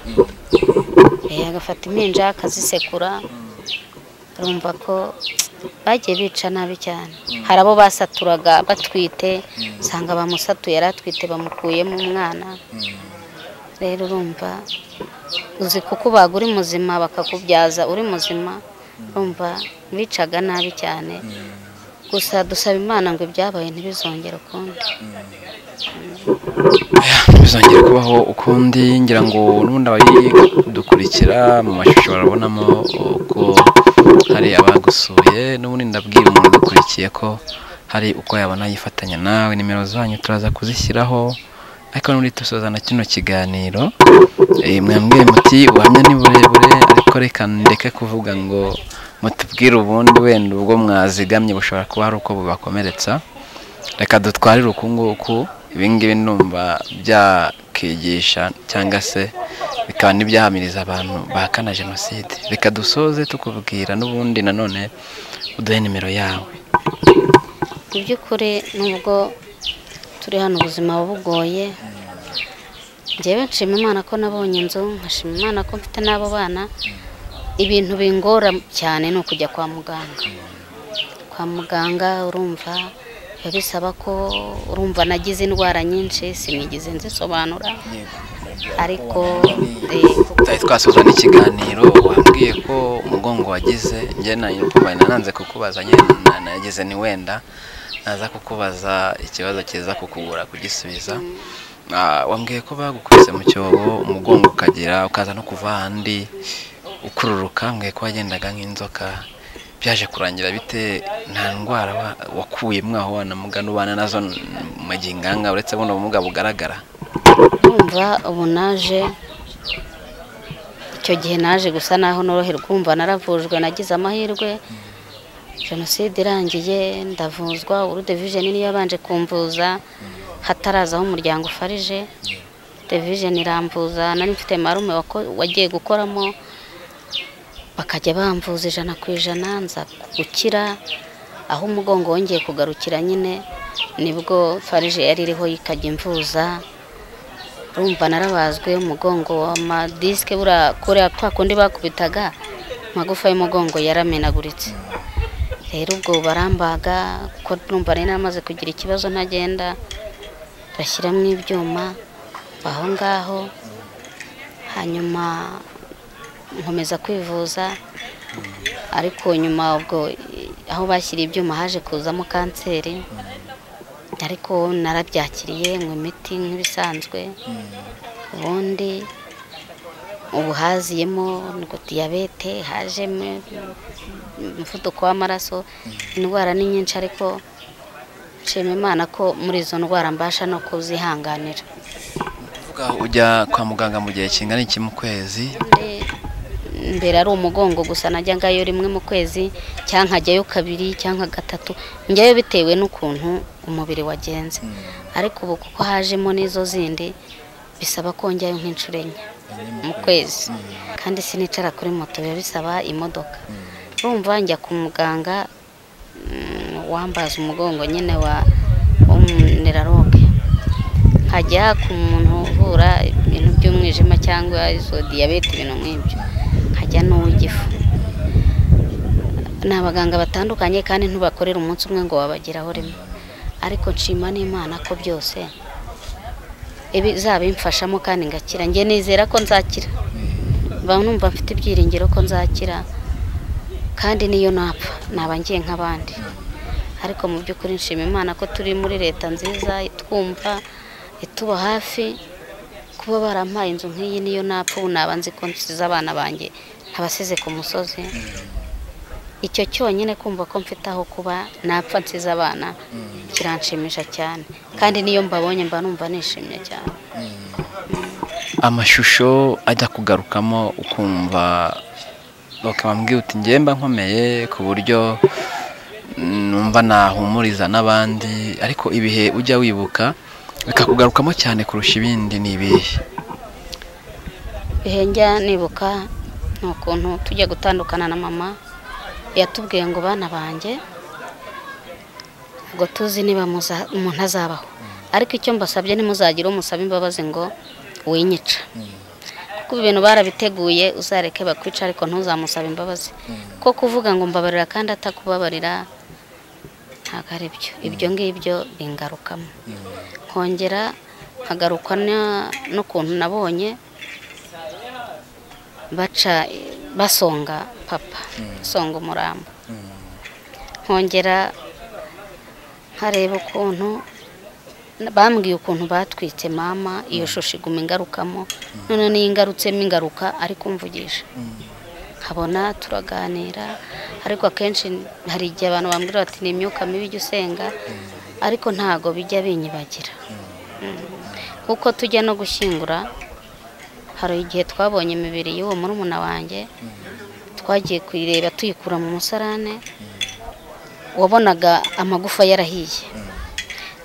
S1: Eh, agafata impinja akazisekura. Urumva ko bagiye bica nabi cyane. Hari abo basaturaga batwite usanga bamusatuye yari atwite bamukuyemo umwana. Rero urumva uzi kuko ubaga uri muzima bakakubyaza uri muzima. Urumva bicaga nabi cyane. Gusa dusaba imana ngo ibyabaye ntibizongere ukundi.
S6: Bizongera kubaho ukundi. Ngira ngo n'ubundi abayidukurikira mu mashusho barabonamo uko hari abagusuye n'ubundi ndabwira umuntu udukurikiye ko hari uko yabona yifatanya nawe. Nimero zanyu turaza kuzishyiraho. Ariko n'ubundi dusoza na kino kiganiro. Eh, mwambwiye muti ubuhamya ni burebure ariko reka ndeke kuvuga ngo mutubwire ubundi wenda ubwo mwazigamye bushobora kuba hari uko bubakomeretsa. Reka dutwarire uku nguku ibingibi numva byakigisha cyangwa se bikaba n'ibyahamiriza abantu bahakana jenoside. Reka dusoze tukubwira n'ubundi nanone uduhe nimero yawe.
S1: Mu by'ukuri nubwo turi hano ubuzima bugoye njyewe nshima imana ko nabonye inzu nkashima imana ko mfite n'abo bana ibintu bingora cyane ni ukujya kwa muganga. Kwa muganga urumva biba bisaba ko urumva nagize indwara nyinshi sinigeze nzisobanura. Ariko
S6: tutari twasoza n'ikiganiro wambwiye ko umugongo wagize njye nananze kukubaza nagize ni wenda naza kukubaza ikibazo kiza kukugura kugisubiza. Ah, wambwiye ko bagukubise mu cyobo umugongo ukagira ukaza no kuva ahandi ukururuka ko wagendaga nk'inzoka byaje kurangira bite? Nta ndwara wa- wakuyemo aho wanamugana ubana na zo mu ginganga uretse buno bumuga bugaragara?
S1: Urumva ubu naje icyo gihe naje gusa naho noroherwa umva naravujwe nagize amahirwe. Jenoside irangiye ndavuzwa urude vision niyo yabanje kumvuza hatarazaho umuryango ufarije. Division iramvuza nari mfite marume wagiye gukoramo bakajya bamvuza ijana ku ijana nza gukira aho umugongo wongeye kugarukira nyine ni bwo farije yari iriho ikajya imvuza. Urumva narabazwe umugongo amadisike buriya kuriya kwa kundi bakubitaga amagufa y'umugongo yaramenaguritse. Rero ubwo barambaga ko numva nari namaze kugira ikibazo ntagenda bashyiramo ibyuma aho ngaho hanyuma nkomeza kwivuza ariko nyuma ubwo aho bashyiriye ibyuma haje kuzamo kanseri ariko narabyakiriye nywa imiti nk'ibisanzwe ubundi ubu haziyemo diyabete hajemo umuvuduko w'amaraso indwara ni nyinshi ariko nshima imana ko muri izo ndwara mbasha no kuzihanganira.
S6: Ujya kwa muganga mu gihe kingana iki mu kwezi?
S1: Mbere ari umugongo gusa najya ngayo rimwe mu kwezi cyangwa nkajyayo kabiri cyangwa gatatu njyayo bitewe n'ukuntu umubiri wagenze. Ariko ubu kuko hajemo n'izo zindi bisaba ko njyayo nk'inshuro enye mu kwezi. kandi sinicara kuri moto biba bisaba imodoka. Urumva njya ku muganga wambaza umugongo nyine wa w'umuneraroge nkajya ku muntu uvura ibintu by'umwijima cyangwa izo diyabete ibintu nk'ibyo. Nkajya n'uw'igifu ni abaganga batandukanye kandi ntubakorera umunsi umwe ngo wabageraho rimwe. Ariko nshima n'imana ko byose bizabimfashamo kandi ngakira. Njye nizera ko nzakira. Mba numva mfite ibyiringiro ko nzakira kandi niyo napfa naba ngiye nk'abandi. Ariko mu by'ukuri nshima imana ko turi muri leta nziza itwumva ituba hafi kuba barampaye inzu nk'iyi niyo napfa ubu naba nzi ko nsize abana banjye ntabasize ku musozi. Icyo cyonyine kumva ko mfite aho kuba napfa nsize abana kiranshimisha cyane. Kandi niyo mbabonye mba numva nishimye cyane.
S6: Amashusho ajya kugarukamo ukumva bakabambwira uti ngemba nkomeye ku buryo numva nahumuriza n'abandi ariko ibihe ujya wibuka bikakugarukamo cyane kurusha ibindi ni ibihe?
S1: Ibihe njya nibuka ni ukuntu tujya gutandukana na mama yatubwiye ngo bana banjye ngo tuzi niba umuntu azabaho. Ariko icyo mbasabye ntimuzagire umusaba imbabazi ngo winyica kuko ibi bintu barabiteguye uzareke bakwica ariko ntuzamusabe imbabazi. Ko kuvuga ngo mbabarira kandi atakubabarira ntabwo ari byo. Ibyo ngibyo bingarukamo nkongera nkagaruka n'ukuntu nabonye baca basonga papa basonga umurambo. Nkongera nkareba ukuntu bambwiye ukuntu batwitse mama iyo shusho iguma ingarukamo none niyo ingarutsemo ingaruka ariko mvugisha nkabona turaganira ariko akenshi hari igihe abantu bambwira bati ni imyuka mibi ijya usenga ariko ntago bijya binyibagira. Mm. kuko tujya no gushyingura hari igihe twabonye imibiri y'uwo murumuna wanjye twagiye kuyireba tuyikura mu musarane wabonaga amagufa yarahiye.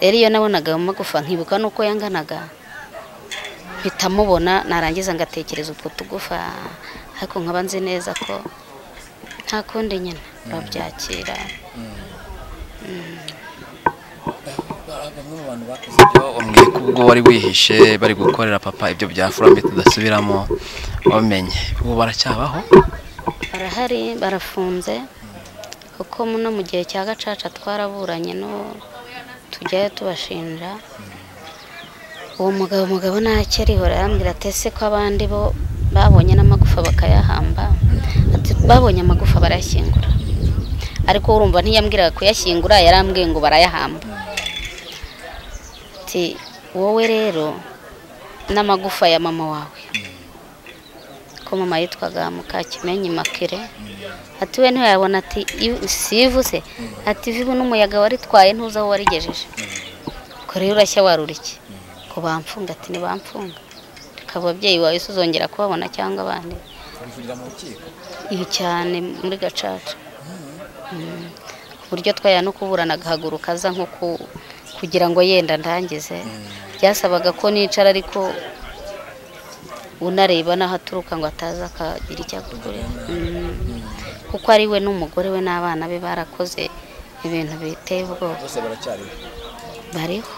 S1: Rero iyo nabonaga ayo magufa nkibuka n'uko yanganaga mpita mubona narangiza ngatekereza utwo tugufa ariko nkaba nzi neza ko nta kundi nyine babyakira Mm.
S6: Bamwe mu bantu bakoze ibyo umbwiye ko ubwo wari wihishe bari gukorera papa ibyo bya furambe tudasubiramo wamenye ubu baracyabaho?
S1: Barahari barafunze kuko no mu gihe cya gacaca twaraburanye no tujyayo tubashinja. Uwo mugabo umugabo ntacyo arihora. Arambwira ati ese ko abandi bo babonye n'amagufa bakayahamba? Babonye amagufa barayashyingura. Ariko urumva ntiyambwiraga kuyashyingura yarambwiye ngo barayahamba. Ati wowe rero n'amagufa ya mama wawe. Ko mama yitwaga mukakimenyi makire ati we ntiwayabona ati "Iyo- sivu se? Ati vibu n'umuyaga waritwaye ntuzi aho warigejeje ko rero urashya warura iki? Ko bamfunga? Ati ntibamfunga. Reka ababyeyi bawe uzongera kubabona cyangwa abandi. Ibi cyane muri gacaca. Mm. ku buryo twaya no kuburana agahaguruka aza nko ku- kugira ngo yenda ndangize byasabaga ko nicara ariko unareba n'aho aturuka ngo ataza akagira icyo agukorera Mm. kuko ari we n'umugore we n'abana be barakoze ibintu biteye ubwoba. Bariho.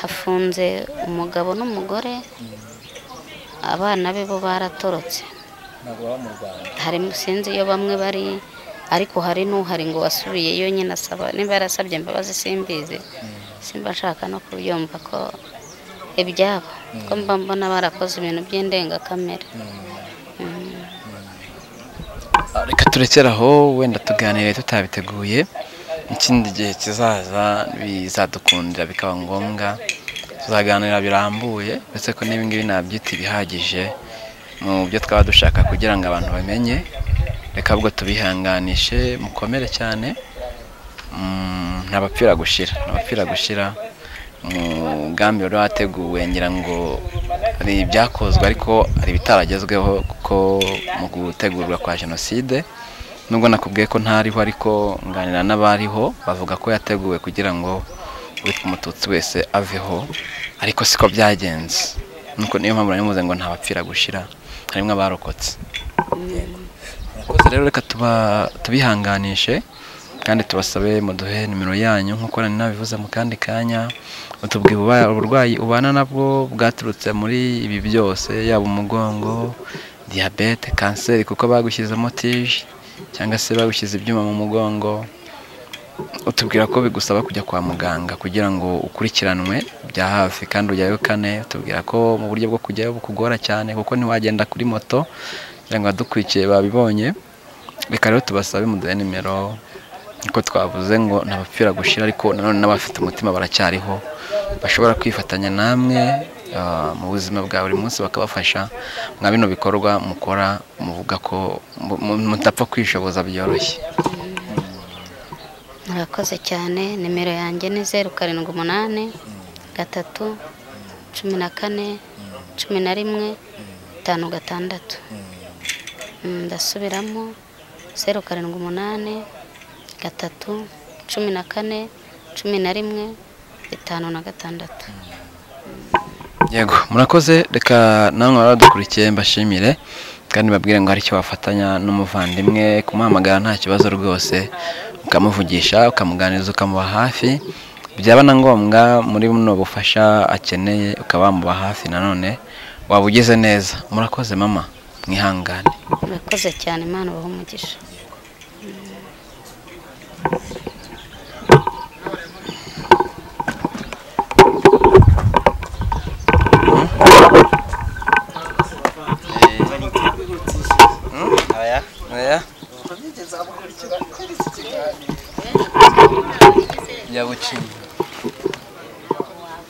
S1: Hafunze umugabo n'umugore. Abana be bo baratorotse. Harimo sinzi iyo bamwe bari ariko hari n'uhari ngo wasubiyeyo nyine asaba niba yarasabye imbabazi simbizi simba nshaka no kubyumva ko ibyabo ko mba mbona barakoze ibintu by'indengakamere Mm.
S6: Reka turekere aho wenda tuganire tutabiteguye. Ikindi gihe kizaza bizadukundira bikaba ngombwa tuzaganira birambuye uretse ko n'ibingibi nabyita ibihagije mu byo twaba dushaka kugira ngo abantu bamenye. Reka ahubwo tubihanganishe mukomere cyane. Mm, ntabapfira gushira. Ntabapfira gushira. Umugambi wari wateguwe ngira ngo hari ibyakozwe ariko hari ibitaragezweho kuko mu gutegurwa kwa jenoside nubwo nakubwiye ko ntariho ariko nganira n'abariho bavuga ko yateguwe kugira ngo uwitwa umututsi wese aveho ariko siko byagenze. Nuko niyo mpamvu nari ngo ntabapfira gushira harimo abarokotse. Murakoze rero reka tubihanganishe kandi tubasabe muduhe nimero yanyu nk'uko nari nabivuze mu kandi kanya utubwira uba- uburwayi ubana nabwo bwaturutse muri ibi byose yaba umugongo diyabete kanseri kuko bagushyizemo tije cyangwa se bagushyize ibyuma mu mugongo utubwira ko bigusaba kujya kwa muganga kugira ngo ukurikiranwe bya hafi kandi ujyayo kane utubwira ko mu buryo bwo kujyayo bukugora cyane kuko ntiwagenda kuri moto ngo abadukurikiye babibonye. Reka rero tubasabe muduhe nimero. Nkuko twavuze ngo ntabapfira gushira ariko nanone n'abafite umutima baracyariho bashobora kwifatanya namwe ah, mu buzima bwa buri munsi bakabafasha mwa bino bikorwa mukora muvuga ko mu- mu- mutapfa kwishoboza byoroshye.
S1: Murakoze cyane. Nimero yanjye ni zeru karindwi umunani gatatu cumi na kane cumi na rimwe itanu gatandatu. Ndasubiramo zeru karindwi umunani gatatu cumi na kane cumi na rimwe itanu na gatandatu.
S6: Yego murakoze reka namwe baradukurikiye mbashimire kandi babwire ngo hari icyo wafatanya n'umuvandimwe kumuhamagara nta kibazo rwose ukamuvugisha ukamuganiriza ukamuba hafi. Byaba na ngombwa muri buno bufasha akeneye ukaba wamuba hafi nanone waba ugize neza. Murakoze mama. mwihangane.
S1: Urakoze cyane imana ubaho umugisha. Hmm? Hmm? Ya